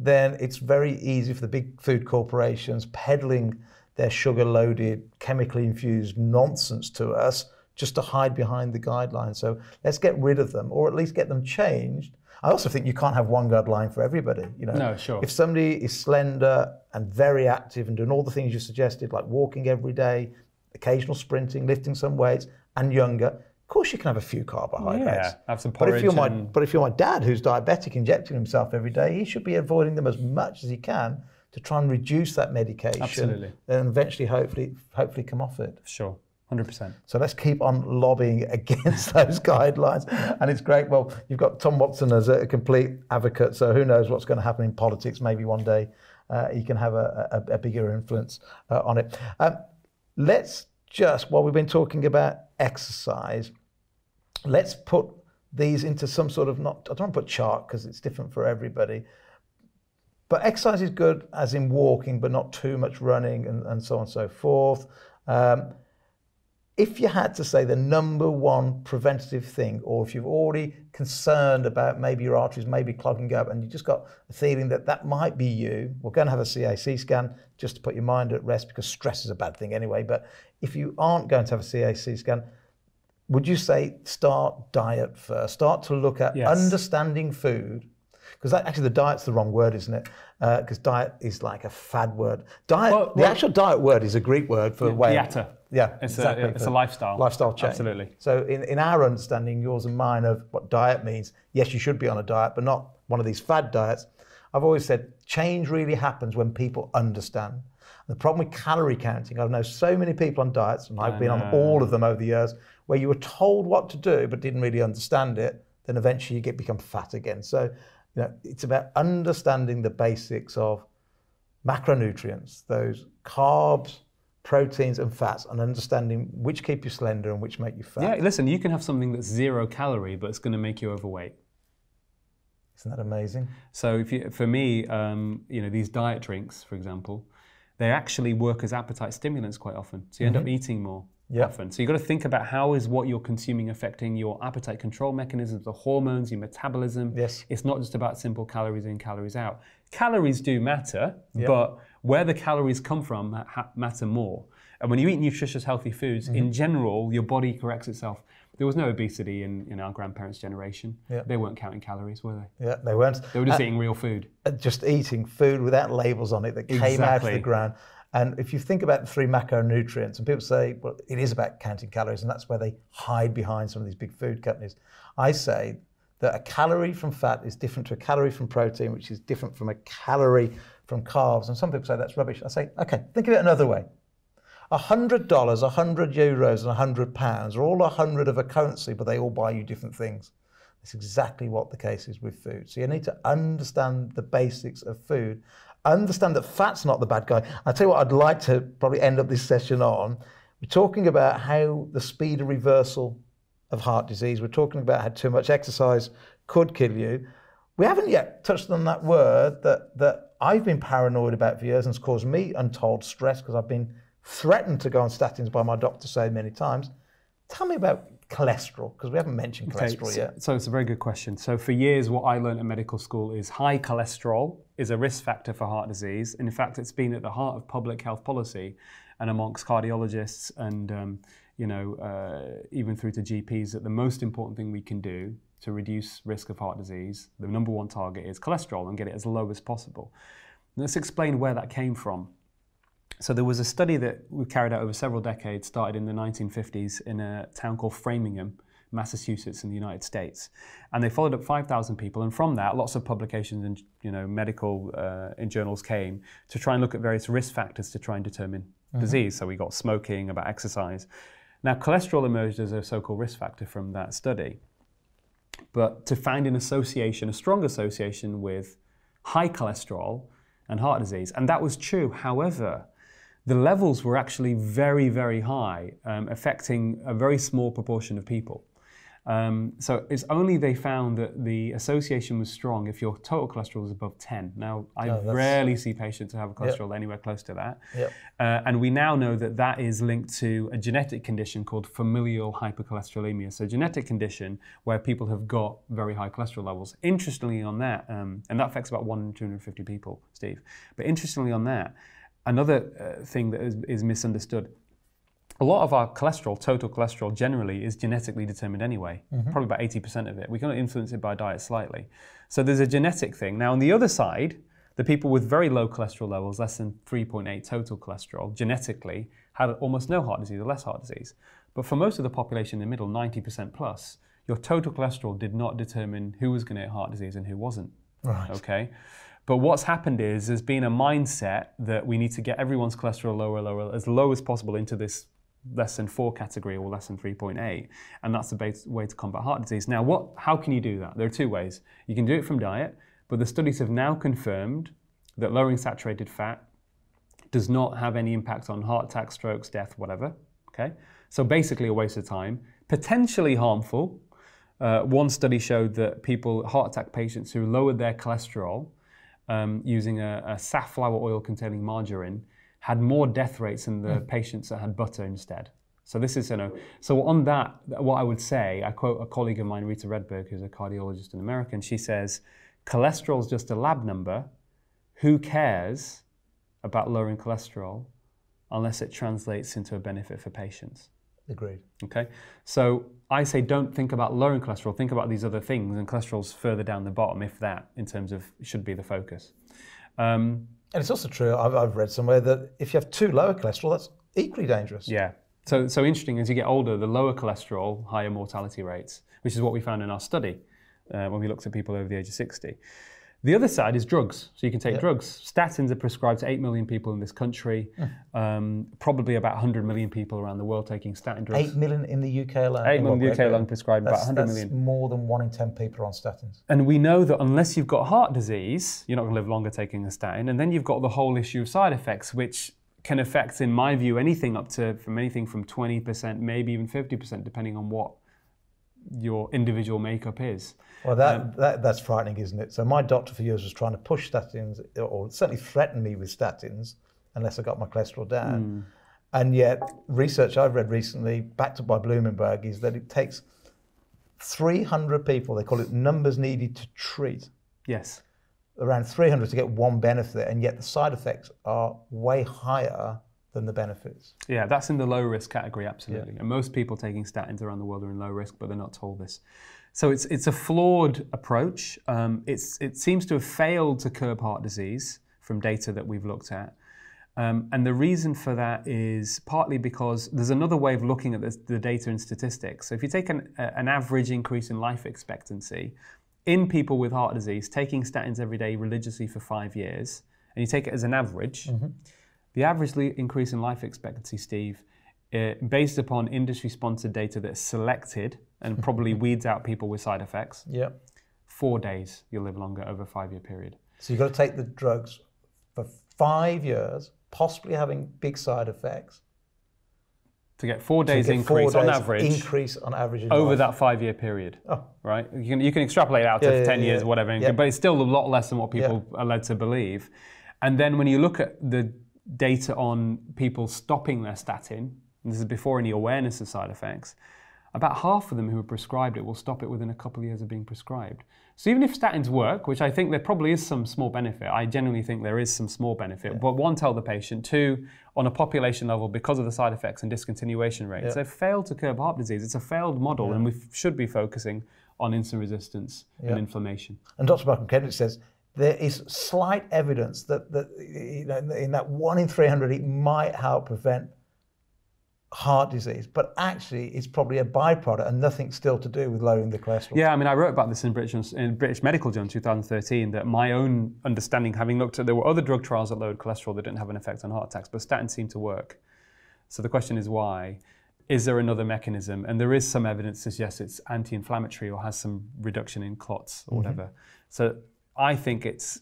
then it's very easy for the big food corporations peddling their sugar loaded, chemically infused nonsense to us just to hide behind the guidelines. So let's get rid of them or at least get them changed. I also think you can't have one guideline for everybody. You know, No, sure. If somebody is slender and very active and doing all the things you suggested, like walking every day, occasional sprinting, lifting some weights, and younger, of course you can have a few carbohydrates. Yeah, have some But if you're my and- but if you're my dad who's diabetic, injecting himself every day, he should be avoiding them as much as he can to try and reduce that medication. Absolutely. And eventually, hopefully, hopefully come off it. Sure, 100%. So let's keep on lobbying <laughs> against those <laughs> guidelines. And it's great. Well, you've got Tom Watson as a complete advocate. So who knows what's going to happen in politics? Maybe one day uh, he can have a, a, a bigger influence uh, on it. Um, let's just, while we've been talking about exercise, let's put these into some sort of not, I don't want to put chart because it's different for everybody. But exercise is good, as in walking, but not too much running and, and so on and so forth. Um, if you had to say the number one preventative thing, or if you're already concerned about maybe your arteries maybe clogging up and you just got a feeling that that might be you, we're going to have a CAC scan just to put your mind at rest because stress is a bad thing anyway. But if you aren't going to have a CAC scan, would you say start diet first? Start to look at Yes. understanding food. Because actually, the diet's the wrong word, isn't it? Uh, because diet is like a fad word. Diet, Well, the well- actual diet word is a Greek word for way. of- dieta. Yeah, It's a- it's a lifestyle. Lifestyle change. Absolutely. So, in, in our understanding, yours and mine, of what diet means, yes, you should be on a diet, but not one of these fad diets. I've always said change really happens when people understand. The problem with calorie counting, I know so many people on diets, and I've been on all of them over the years, where you were told what to do but didn't really understand it. Then eventually you get become fat again. So, you know, it's about understanding the basics of macronutrients, those carbs, proteins, and fats, and understanding which keep you slender and which make you fat. Yeah, listen, you can have something that's zero calorie, but it's going to make you overweight. Isn't that amazing? So if you, for me, um, you know, these diet drinks, for example, they actually work as appetite stimulants quite often. So you end up eating more Yeah. often. So you've got to think about how is what you're consuming affecting your appetite control mechanisms, the hormones, your metabolism. Yes. It's not just about simple calories in, calories out. Calories do matter, but where the calories come from matter more. And when you eat nutritious, healthy foods, in general, your body corrects itself. There was no obesity in, in our grandparents' generation. Yeah. They weren't counting calories, were they? Yeah, they weren't. They were just eating real food. uh, just eating food without labels on it that came out of the ground. And if you think about the three macronutrients, and people say, well, it is about counting calories, and that's where they hide behind some of these big food companies. I say that a calorie from fat is different to a calorie from protein, which is different from a calorie from carbs. And some people say that's rubbish. I say, okay, think of it another way. $100, 100 euros, and 100 pounds are all 100 of a currency, but they all buy you different things. That's exactly what the case is with food. So you need to understand the basics of food. Understand that fat's not the bad guy. I'll tell you what I'd like to probably end up this session on. We're talking about how the speed of reversal of heart disease. We're talking about how too much exercise could kill you. We haven't yet touched on that word that, that I've been paranoid about for years and it's caused me untold stress because I've been threatened to go on statins by my doctor so many times. Tell me about cholesterol because we haven't mentioned cholesterol so, yet. So it's a very good question. So for years, what I learned at medical school is high cholesterol is a risk factor for heart disease. And in fact, it's been at the heart of public health policy and amongst cardiologists and um, you know uh, even through to GPs that the most important thing we can do to reduce risk of heart disease, the number one target is cholesterol and get it as low as possible. let's explain where that came from. So there was a study that we carried out over several decades, started in the 1950s in a town called Framingham, Massachusetts in the United States. And they followed up 5,000 people, and from that, lots of publications and you know medical uh, in journals came to try and look at various risk factors to try and determine mm-hmm. disease. So we got smoking, about exercise. Now, cholesterol emerged as a so-called risk factor from that study, but to find an association, a strong association with high cholesterol and heart disease, and that was true. However, the levels were actually very, very high, um, affecting a very small proportion of people. Um, so it's only they found that the association was strong if your total cholesterol was above 10. Now, I oh, rarely see patients who have a cholesterol yep. anywhere close to that. Yep. Uh, and we now know that that is linked to a genetic condition called familial hypercholesterolemia. So, genetic condition where people have got very high cholesterol levels. Interestingly, on that, um, and that affects about 1 in 250 people, Steve. But interestingly, on that, another uh, thing that is, is, misunderstood. A lot of our cholesterol, total cholesterol, generally is genetically determined anyway. Mm-hmm. Probably about 80% of it. We can influence it by diet slightly. So there's a genetic thing. Now, on the other side, the people with very low cholesterol levels, less than 3.8 total cholesterol, genetically had almost no heart disease or less heart disease. But for most of the population in the middle, 90% plus, your total cholesterol did not determine who was going to get heart disease and who wasn't. Right. Okay. But what's happened is there's been a mindset that we need to get everyone's cholesterol lower, lower, as low as possible into this less than 4 category or less than 3.8 and that's the way to combat heart disease. Now what how can you do that? There are two ways. You can do it from diet but the studies have now confirmed that lowering saturated fat does not have any impact on heart attack strokes death whatever okay? So basically a waste of time. Potentially harmful. Uh, one study showed that people heart attack patients who lowered their cholesterol um, using a, a, safflower oil containing margarine had more death rates than the mm. patients that had butter instead. So this is, you know, so on that, what I would say, I quote a colleague of mine, Rita Redberg, who's a cardiologist in America, and she says, cholesterol is just a lab number. Who cares about lowering cholesterol unless it translates into a benefit for patients? Agreed. Okay, so I say don't think about lowering cholesterol, think about these other things, and cholesterol's further down the bottom, if that, in terms of should be the focus. Um, and it's also true, I've, I've read somewhere that if you have too low a cholesterol, that's equally dangerous. Yeah. So, so interesting, as you get older, the lower cholesterol, higher mortality rates, which is what we found in our study uh, when we looked at people over the age of 60. The other side is drugs. So you can take yep. drugs. Statins are prescribed to 8 million people in this country, mm. um, probably about 100 million people around the world taking statin drugs. 8 million in the UK alone? 8 million in the UK alone prescribed, that's, about 100 that's million. more than 1 in 10 people are on statins. And we know that unless you've got heart disease, you're not going to live longer taking a statin. And then you've got the whole issue of side effects, which can affect, in my view, anything up to from anything from 20%, maybe even 50%, depending on what your individual makeup is. Well, that, um, that that's frightening, isn't it? So my doctor for years was trying to push statins, or certainly threaten me with statins, unless I got my cholesterol down. Mm. And yet, research I've read recently, backed up by Bloomberg, is that it takes 300 people, they call it numbers needed to treat. Yes. Around 300 to get one benefit, and yet the side effects are way higher than the benefits. Yeah, that's in the low risk category, absolutely. Yeah. And most people taking statins around the world are in low risk, but they're not told this. So it's, it's a flawed approach. Um, it's, it seems to have failed to curb heart disease from data that we've looked at. Um, and the reason for that is partly because there's another way of looking at this, the data and statistics. So if you take an, an average increase in life expectancy in people with heart disease, taking statins every day religiously for five years, and you take it as an average, mm-hmm the average increase in life expectancy, Steve, uh, based upon industry-sponsored data that's selected and <laughs> probably weeds out people with side effects. Yeah. Four days you'll live longer over a five-year period. So you've got to take the drugs for five years, possibly having big side effects. to get four days get four increase on average Increase on average in over life. that five year period. Oh. Right? You can, you can extrapolate out Yeah, to yeah, 10 yeah, years whatever, but it's still a lot less than what people are led to believe. And then when you look at the data on people stopping their statin, and this is before any awareness of side effects, about half of them who are prescribed it will stop it within a couple of years of being prescribed. So even if statins work, which I think there probably is some small benefit, I genuinely think there is some small benefit. But one, tell the patient. Two, on a population level, because of the side effects and discontinuation rates, they've failed to curb heart disease. It's a failed model, and we should be focusing on insulin resistance and inflammation. And Dr. Malcolm Kendrick says there is slight evidence that, that you know, in that one in 300, it might help prevent heart disease, but actually it's probably a byproduct and nothing still to do with lowering the cholesterol. Yeah, I mean, I wrote about this in British, in British Medical Journal 2013 that my own understanding, having looked at, there were other drug trials that lowered cholesterol that didn't have an effect on heart attacks, but statins seemed to work. So the question is why? Is there another mechanism? And there is some evidence to suggest it's anti inflammatory or has some reduction in clots or mm-hmm. whatever. So I think it's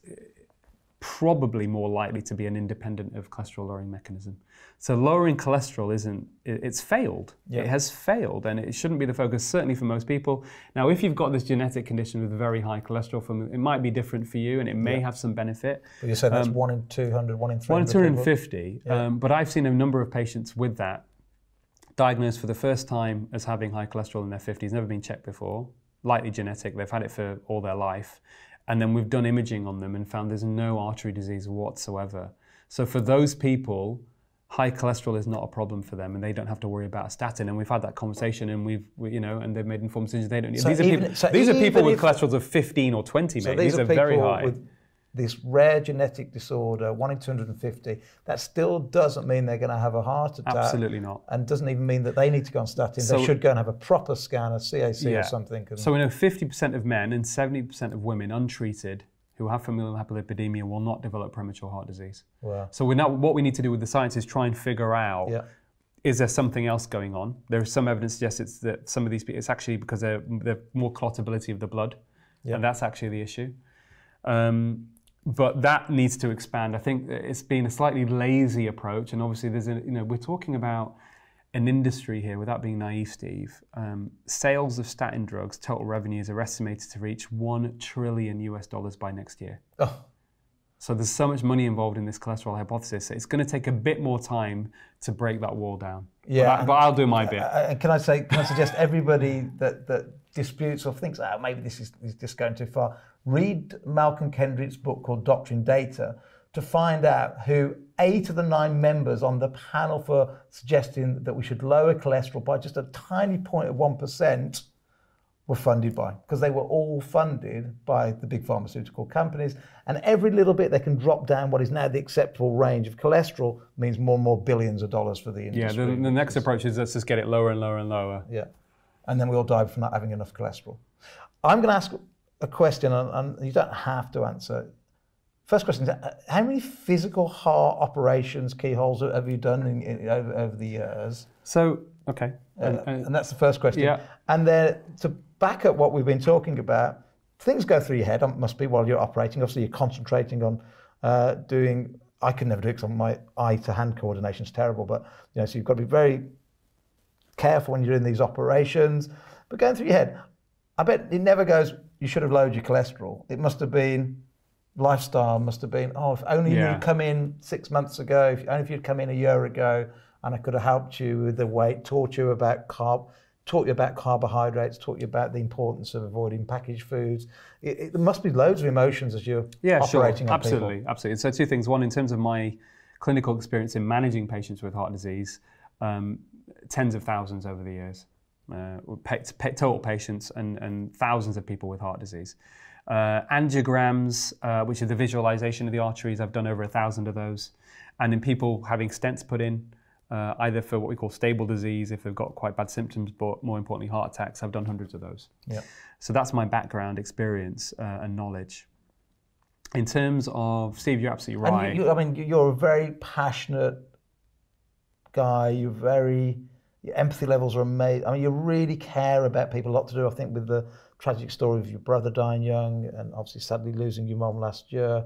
probably more likely to be an independent of cholesterol lowering mechanism. So lowering cholesterol isn't, it- it's failed. It has failed and it shouldn't be the focus, certainly for most people. Now, if you've got this genetic condition with very high cholesterol, from, it might be different for you and it may have some benefit. But you're saying that's one in 200, one in 300. One in people? 250. Um, but I've seen a number of patients with that diagnosed for the first time as having high cholesterol in their 50s, never been checked before, likely genetic, they've had it for all their life. And then we've done imaging on them and found there's no artery disease whatsoever. So for those people, high cholesterol is not a problem for them and they don't have to worry about a statin. And we've had that conversation and we've, we, you know, and they've made informed decisions they don't need. So these are people, so these are people with if- cholesterol of 15 or 20, So mate. these, These, are, are, very high. with this rare genetic disorder, one in 250. That still doesn't mean they're going to have a heart attack. Absolutely not. And doesn't even mean that they need to go on statins. So- they should go and have a proper scan, a CAC or something. So we know 50% of men and 70% of women untreated who have familial hyperlipidemia will not develop premature heart disease. Wow. So we now, what we need to do with the science is try and figure out Yeah. is there something else going on? There is some evidence suggests it's that some of these people, it's actually because they're, they're more clotability of the blood, and that's actually the issue. Um, but that needs to expand. I think it's been a slightly lazy approach, and obviously there's a you know we're talking about an industry here without being naive, Steve. Um, sales of statin drugs, total revenues are estimated to reach one trillion US dollars by next year. Oh, So there's so much money involved in this cholesterol hypothesis. It's going to take a bit more time to break that wall down. Yeah, but, I, but I'll do my bit. And can I say, can I suggest everybody that, that disputes or thinks, oh, maybe this is, is just going too far, read Malcolm Kendrick's book called Doctoring Data to find out who eight of the nine members on the panel for suggesting that we should lower cholesterol by just a tiny point of 1% were funded by because they were all funded by the big pharmaceutical companies and every little bit they can drop down what is now the acceptable range of cholesterol means more and more billions of dollars for the yeah, industry the, the next approach is let's just get it lower and lower and lower. yeah. And then we all die from not having enough cholesterol. I'm going to ask a question, and, and you don't have to answer. First question is uh, How many physical heart operations, keyholes, have you done in, in, over, over the years? So, okay. And- Uh, and- and that's the first question. Yeah. And then to back up what we've been talking about, things go through your head, um, must be while you're operating. Obviously, you're concentrating on uh, doing. I can never do it because my eye to hand coordination is terrible. But you know, so you've got to be very careful when you're doing these operations. But going through your head, I bet it never goes. You should have lowered your cholesterol. It must have been lifestyle. Must have been. Oh, if only Yeah. you'd come in six months ago. If only if you'd come in a year ago, and I could have helped you with the weight, taught you about carb, taught you about carbohydrates, taught you about the importance of avoiding packaged foods. It, it, there must be loads of emotions as you're Yeah, sure. on Absolutely, people. absolutely. So two things. One, in terms of my clinical experience in managing patients with heart disease, um, tens of thousands over the years, uh, total patients and, and thousands of people with heart disease. Uh, angiograms, uh, which are the visualization of the arteries, I've done over a thousand of those. And in people having stents put in, uh, either for what we call stable disease, if they've got quite bad symptoms, but more importantly, heart attacks, I've done hundreds of those. Yeah. So that's my background, experience, uh, and knowledge. In terms of Steve, you're absolutely right. you, you, I mean, you're a very passionate guy. You're very, your empathy levels are amazing. I mean, you really care about people. A lot to do, I think, with the tragic story of your brother dying young, and obviously sadly losing your mom last year.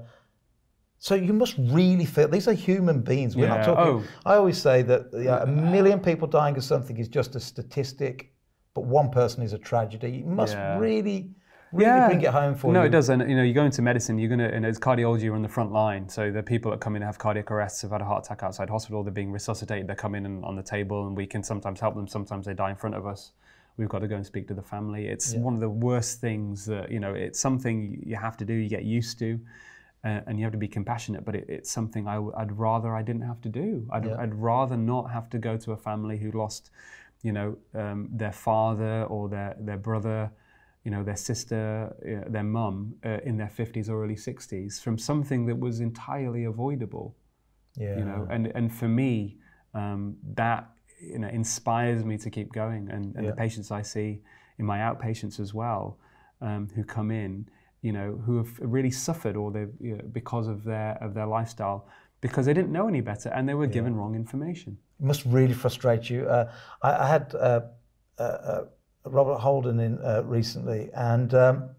So you must really feel these are human beings. We're not Yeah. talking. Oh. I always say that know, a million people dying of something is just a statistic, but one person is a tragedy. You must Yeah. really, really bring it home for no, you. it does. And you know, you go into medicine, you're gonna, and it's cardiology, you're on the front line. So the people that come in and have cardiac arrests, have had a heart attack outside hospital, they're being resuscitated, they come in and on the table, and we can sometimes help them. Sometimes they die in front of us. We've got to go and speak to the family. It's one of the worst things that you know. It's something you have to do. You get used to. Uh, and you have to be compassionate, but it, it's something I, would rather I didn't have to do. I'd, Yeah. I'd rather not have to go to a family who lost, you know, um, their father or their, their brother, you know, their sister, uh, their mum uh, in their 50s or early 60s from something that was entirely avoidable, yeah. you know. And, and for me, um, that, you know, inspires me to keep going. And, and Yeah. the patients I see in my outpatients as well um, who come in, you know, who have really suffered or they you know, because of their, of their lifestyle because they didn't know any better and they were given wrong information. It must really frustrate you. Uh, I, I had uh, uh, uh, Robert Holden in uh, recently, and um,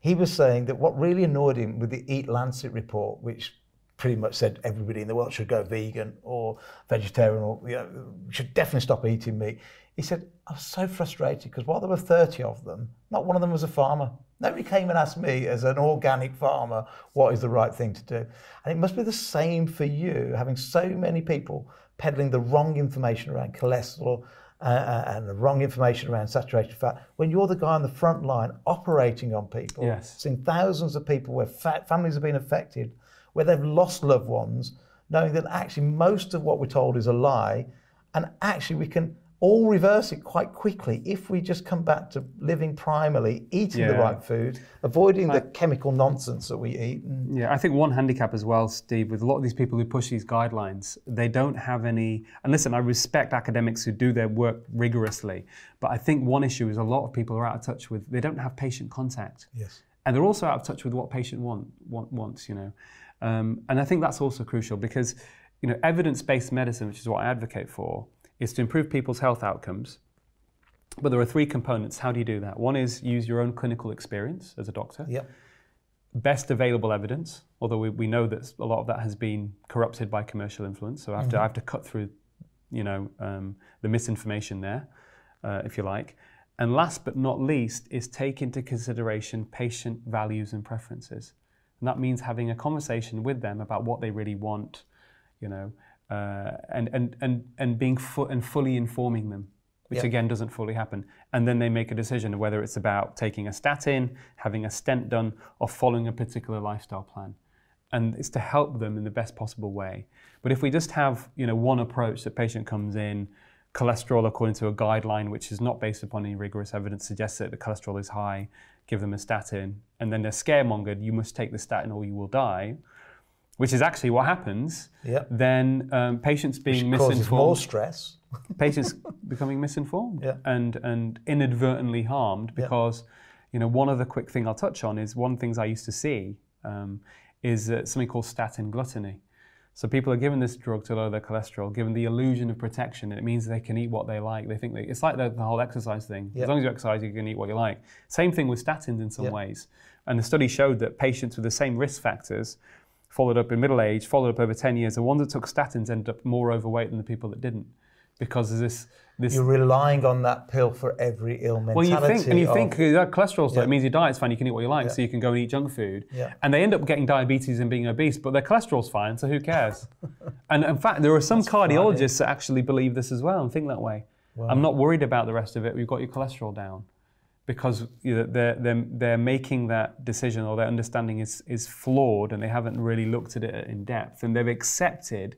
he was saying that what really annoyed him with the EAT-Lancet report, which pretty much said everybody in the world should go vegan or vegetarian or you know, should definitely stop eating meat. He said, I was so frustrated because while there were 30 of them, not one of them was a farmer. Nobody came and asked me, as an organic farmer, what is the right thing to do. And it must be the same for you, having so many people peddling the wrong information around cholesterol uh, and the wrong information around saturated fat. When you're the guy on the front line operating on people, Yes. seeing thousands of people where fa- families have been affected, where they've lost loved ones, knowing that actually most of what we're told is a lie, and actually we can all reverse it quite quickly if we just come back to living primally, eating the right food, avoiding the chemical nonsense that we eat. And Yeah, I think one handicap as well, Steve, with a lot of these people who push these guidelines, they don't have any. And listen, I respect academics who do their work rigorously, but I think one issue is a lot of people are out of touch with. They don't have patient contact, yes, and they're also out of touch with what patient want, want wants. You know, um, and I think that's also crucial because you know evidence-based medicine, which is what I advocate for, is to improve people's health outcomes. But there are three components. How do you do that? One is use your own clinical experience as a doctor yep, best available evidence, although we, we know that a lot of that has been corrupted by commercial influence. So I have, to, I have to cut through, you know, um, the misinformation there, uh, if you like. And last but not least is take into consideration patient values and preferences. And that means having a conversation with them about what they really want, you know, uh, and, and, and, and being fu- and fully informing them, which again doesn't fully happen. And then they make a decision whether it's about taking a statin, having a stent done, or following a particular lifestyle plan. And it's to help them in the best possible way. But if we just have, you know, one approach, the patient comes in, cholesterol according to a guideline which is not based upon any rigorous evidence suggests that the cholesterol is high, give them a statin, and then they're scaremongered, you must take the statin or you will die, which is actually what happens, Yep. then um, patients being causes more misinformed, stress. patients <laughs> becoming misinformed Yeah. and, and inadvertently harmed because, you know, one other quick thing I'll touch on is one of the things I used to see um, is uh, something called statin gluttony. So people are given this drug to lower their cholesterol, given the illusion of protection, and it means they can eat what they like. They think they, it's like the, the whole exercise thing. Yeah. As long as you exercise, you can eat what you like. Same thing with statins in some Yeah. ways. And the study showed that patients with the same risk factors, followed up in middle age, followed up over 10 years, the ones that took statins ended up more overweight than the people that didn't. Because there's this, this You're relying on that pill for every ill well, you think, and you of- think that cholesterol's low, Yeah. it means your diet's fine, you can eat what you like, Yeah. so you can go and eat junk food. Yeah. And they end up getting diabetes and being obese, but their cholesterol's fine, so who cares? <laughs> and in fact, there are some cardiologists that actually believe this as well and think that way. I'm not worried about the rest of it, we've got your cholesterol down. Because you know, they're, they're, they're making that decision or their understanding is, is flawed and they haven't really looked at it in depth and they've accepted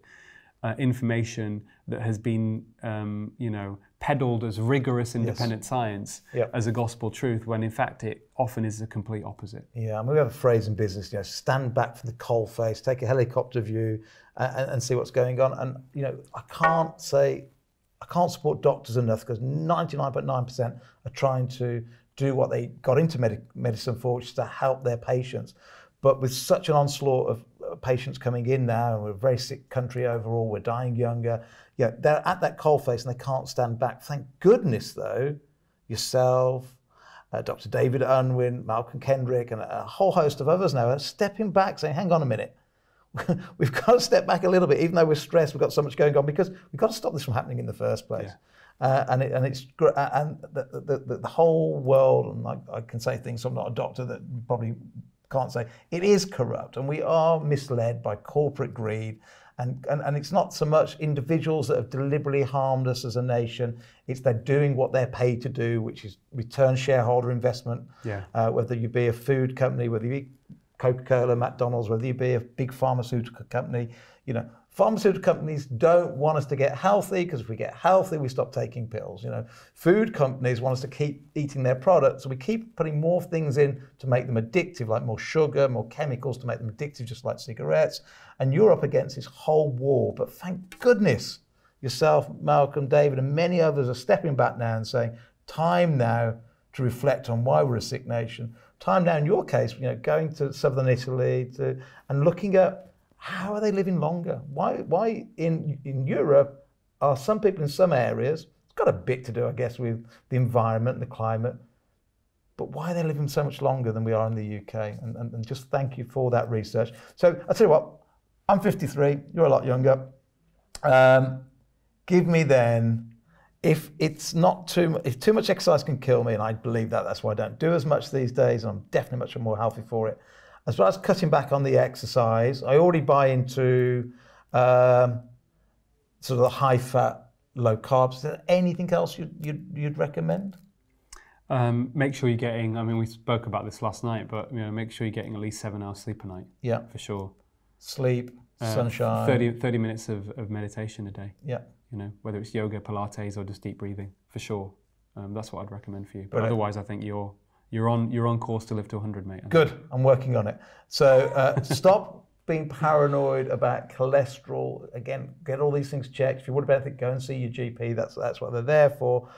uh, information that has been, um, you know, peddled as rigorous independent science Yep. as a gospel truth, when in fact it often is the complete opposite. Yeah, I mean, we have a phrase in business, you know, stand back from the coal face, take a helicopter view, and, and see what's going on. And you know, I can't say, I can't support doctors enough because 99.9% are trying to do what they got into medi- medicine for, which is to help their patients. But with such an onslaught of patients coming in now, and we're a very sick country overall, we're dying younger. Yeah, they're at that coal face and they can't stand back. Thank goodness, though, yourself, uh, Dr. David Unwin, Malcolm Kendrick, and a whole host of others now are stepping back, saying, "Hang on a minute, <laughs> we've got to step back a little bit, even though we're stressed, we've got so much going on, because we've got to stop this from happening in the first place. Uh, and, it, and it's and the, the, the, the whole world, and I, I can say things, so I'm not a doctor that probably can't say, it is corrupt, and we are misled by corporate greed. And, and, and it's not so much individuals that have deliberately harmed us as a nation. It's they're doing what they're paid to do, which is return shareholder investment. Yeah. Uh, whether you be a food company, whether you be Coca-Cola, McDonald's, whether you be a big pharmaceutical company, you know, pharmaceutical companies don't want us to get healthy because if we get healthy, we stop taking pills. You know, food companies want us to keep eating their products, so we keep putting more things in to make them addictive, like more sugar, more chemicals to make them addictive, just like cigarettes. And you're up against this whole war. But thank goodness, yourself, Malcolm, David, and many others are stepping back now and saying, time now to reflect on why we're a sick nation. Time now, in your case, you know, going to southern Italy to, and looking at how are they living longer? Why, why in, in Europe are some people in some areas, it's got a bit to do, I guess, with the environment and the climate, but why are they living so much longer than we are in the UK? And, and, and just thank you for that research. So I'll tell you what, I'm 53, you're a lot younger. Um, give me then, if it's not too if too much exercise can kill me, and I believe that, that's why I don't do as much these days, and I'm definitely much more healthy for it. As well as cutting back on the exercise, I already buy into um, sort of the high fat, low carbs. Is there anything else you'd, you'd, you'd recommend? Um, make sure you're getting. I mean, we spoke about this last night, but you know, make sure you're getting at least seven hours sleep a night Yeah, for sure. sleep, Uh, sunshine. 30, 30 minutes of, of meditation a day. Yeah, You know, whether it's yoga, Pilates, or just deep breathing, for sure. Um, that's what I'd recommend for you. But Brilliant. otherwise, I think you're you're on you're on course to live to 100, mate. good. I'm working on it. So uh, <laughs> stop being paranoid about cholesterol. Again, get all these things checked. If you want anything, go and see your GP. That's that's what they're there for.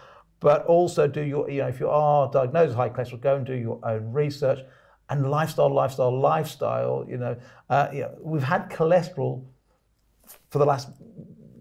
But also do your, you know, if you are diagnosed with high cholesterol, go and do your own research. And lifestyle, lifestyle, lifestyle. You know, uh, you know we've had cholesterol for the last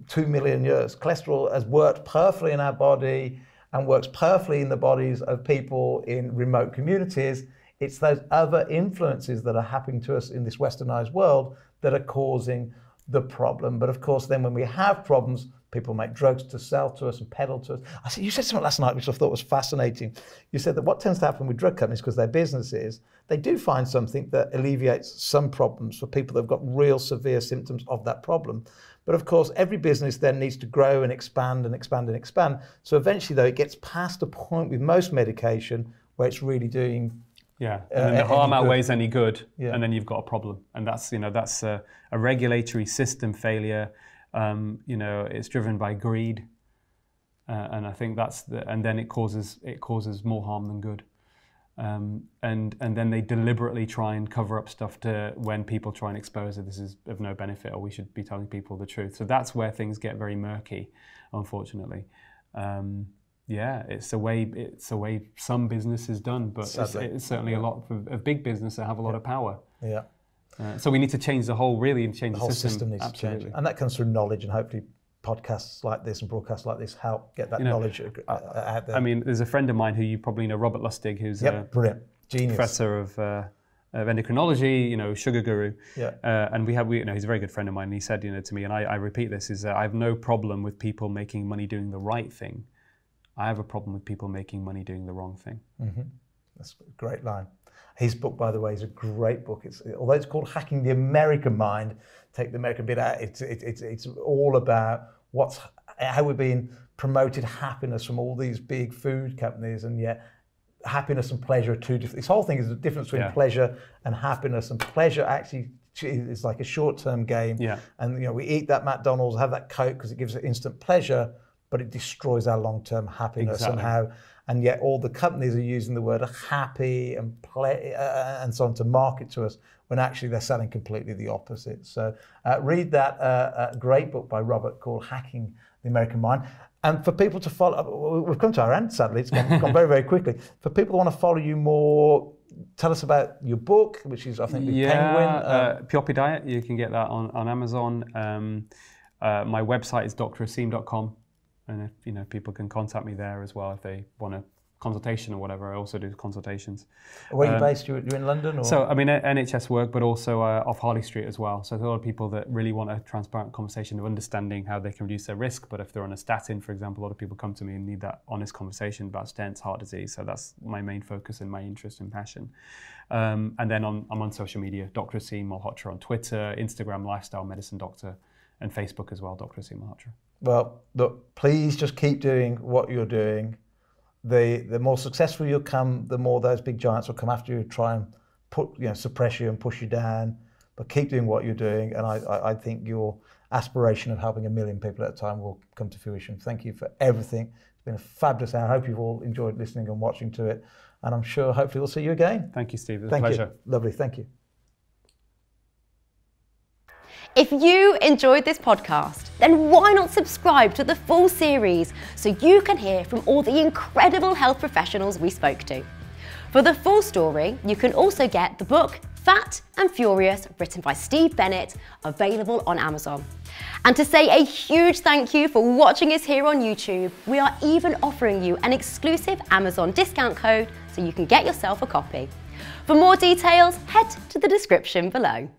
two million years. Cholesterol has worked perfectly in our body and works perfectly in the bodies of people in remote communities. It's those other influences that are happening to us in this westernized world that are causing the problem. But of course, then when we have problems, people make drugs to sell to us and peddle to us. I said, you said something last night which I thought was fascinating. You said that what tends to happen with drug companies, because they're businesses, they do find something that alleviates some problems for people that have got real severe symptoms of that problem. But of course, every business then needs to grow and expand and expand and expand. So eventually, though, it gets past a point with most medication where it's really doing Yeah, Uh, and then the harm good. outweighs any good, Yeah. and then you've got a problem, and that's you know that's a, a regulatory system failure. Um, you know, it's driven by greed, uh, and I think that's the, and then it causes it causes more harm than good. Um, and and then they deliberately try and cover up stuff to when people try and expose that this is of no benefit or we should be telling people the truth. So that's where things get very murky, unfortunately. Um, yeah, it's the way it's the way some business is done, but it's, it's certainly a lot of, of big business that have a lot of power. yeah. Uh, so we need to change the whole, really, and change the the, whole system. system needs Absolutely. to change. And that comes through knowledge, and hopefully podcasts like this and broadcasts like this help get that You know, knowledge uh, out there. I mean, there's a friend of mine who you probably know, Robert Lustig, who's a brilliant, genius. professor of, uh, of endocrinology, you know, sugar guru. Yeah. Uh, and we have, we, you know, he's a very good friend of mine. And he said, you know, to me, and I, I repeat this, is that I have no problem with people making money doing the right thing. I have a problem with people making money doing the wrong thing. Mm-hmm. That's a great line. His book, by the way, is a great book. It's although it's called Hacking the American Mind. Take the American bit out. It's it's it's, it's all about what's how we're being promoted happiness from all these big food companies, and yet happiness and pleasure are two different. This whole thing is the difference between Yeah. pleasure and happiness, and pleasure actually is like a short-term game. Yeah. And you know, we eat that McDonald's, have that Coke because it gives us instant pleasure, but it destroys our long-term happiness Exactly. and how. And yet, all the companies are using the word happy and play uh, and so on to market to us when actually they're selling completely the opposite. So, uh, read that uh, uh, great book by Robert called "Hacking the American Mind." And for people to follow, we've come to our end. Sadly, it's gone, gone very, very quickly. For people who want to follow you more, tell us about your book, which is I think the yeah, Penguin. um, uh, Pioppi Diet. You can get that on, on Amazon. Um, uh, my website is drasim.com, and if you know people can contact me there as well if they want a consultation or whatever. I also do consultations. Where are you based? You're, you're in London? Or? So, I mean, NHS work, but also uh, off Harley Street as well. So, there's a lot of people that really want a transparent conversation of understanding how they can reduce their risk. But if they're on a statin, for example, a lot of people come to me and need that honest conversation about stents, heart disease. So, that's my main focus and my interest and passion. Um, and then on, I'm on social media, Dr. Aseem Malhotra on Twitter, Instagram, Lifestyle Medicine Doctor, and Facebook as well, Dr. Aseem Malhotra. Well, look, please just keep doing what you're doing the the more successful you'll come, the more those big giants will come after you, try and put you know suppress you and push you down. But keep doing what you're doing, and I, I, I think your aspiration of helping a million people at a time will come to fruition. Thank you for everything. It's been a fabulous hour. I hope you've all enjoyed listening and watching to it, and I'm sure hopefully we'll see you again. Thank you, Steve. It was Thank a pleasure. You. Lovely. Thank you. If you enjoyed this podcast, then why not subscribe to the full series so you can hear from all the incredible health professionals we spoke to? For the full story, you can also get the book Fat and Furious, written by Steve Bennett, available on Amazon. And to say a huge thank you for watching us here on YouTube, we are even offering you an exclusive Amazon discount code so you can get yourself a copy. For more details, head to the description below.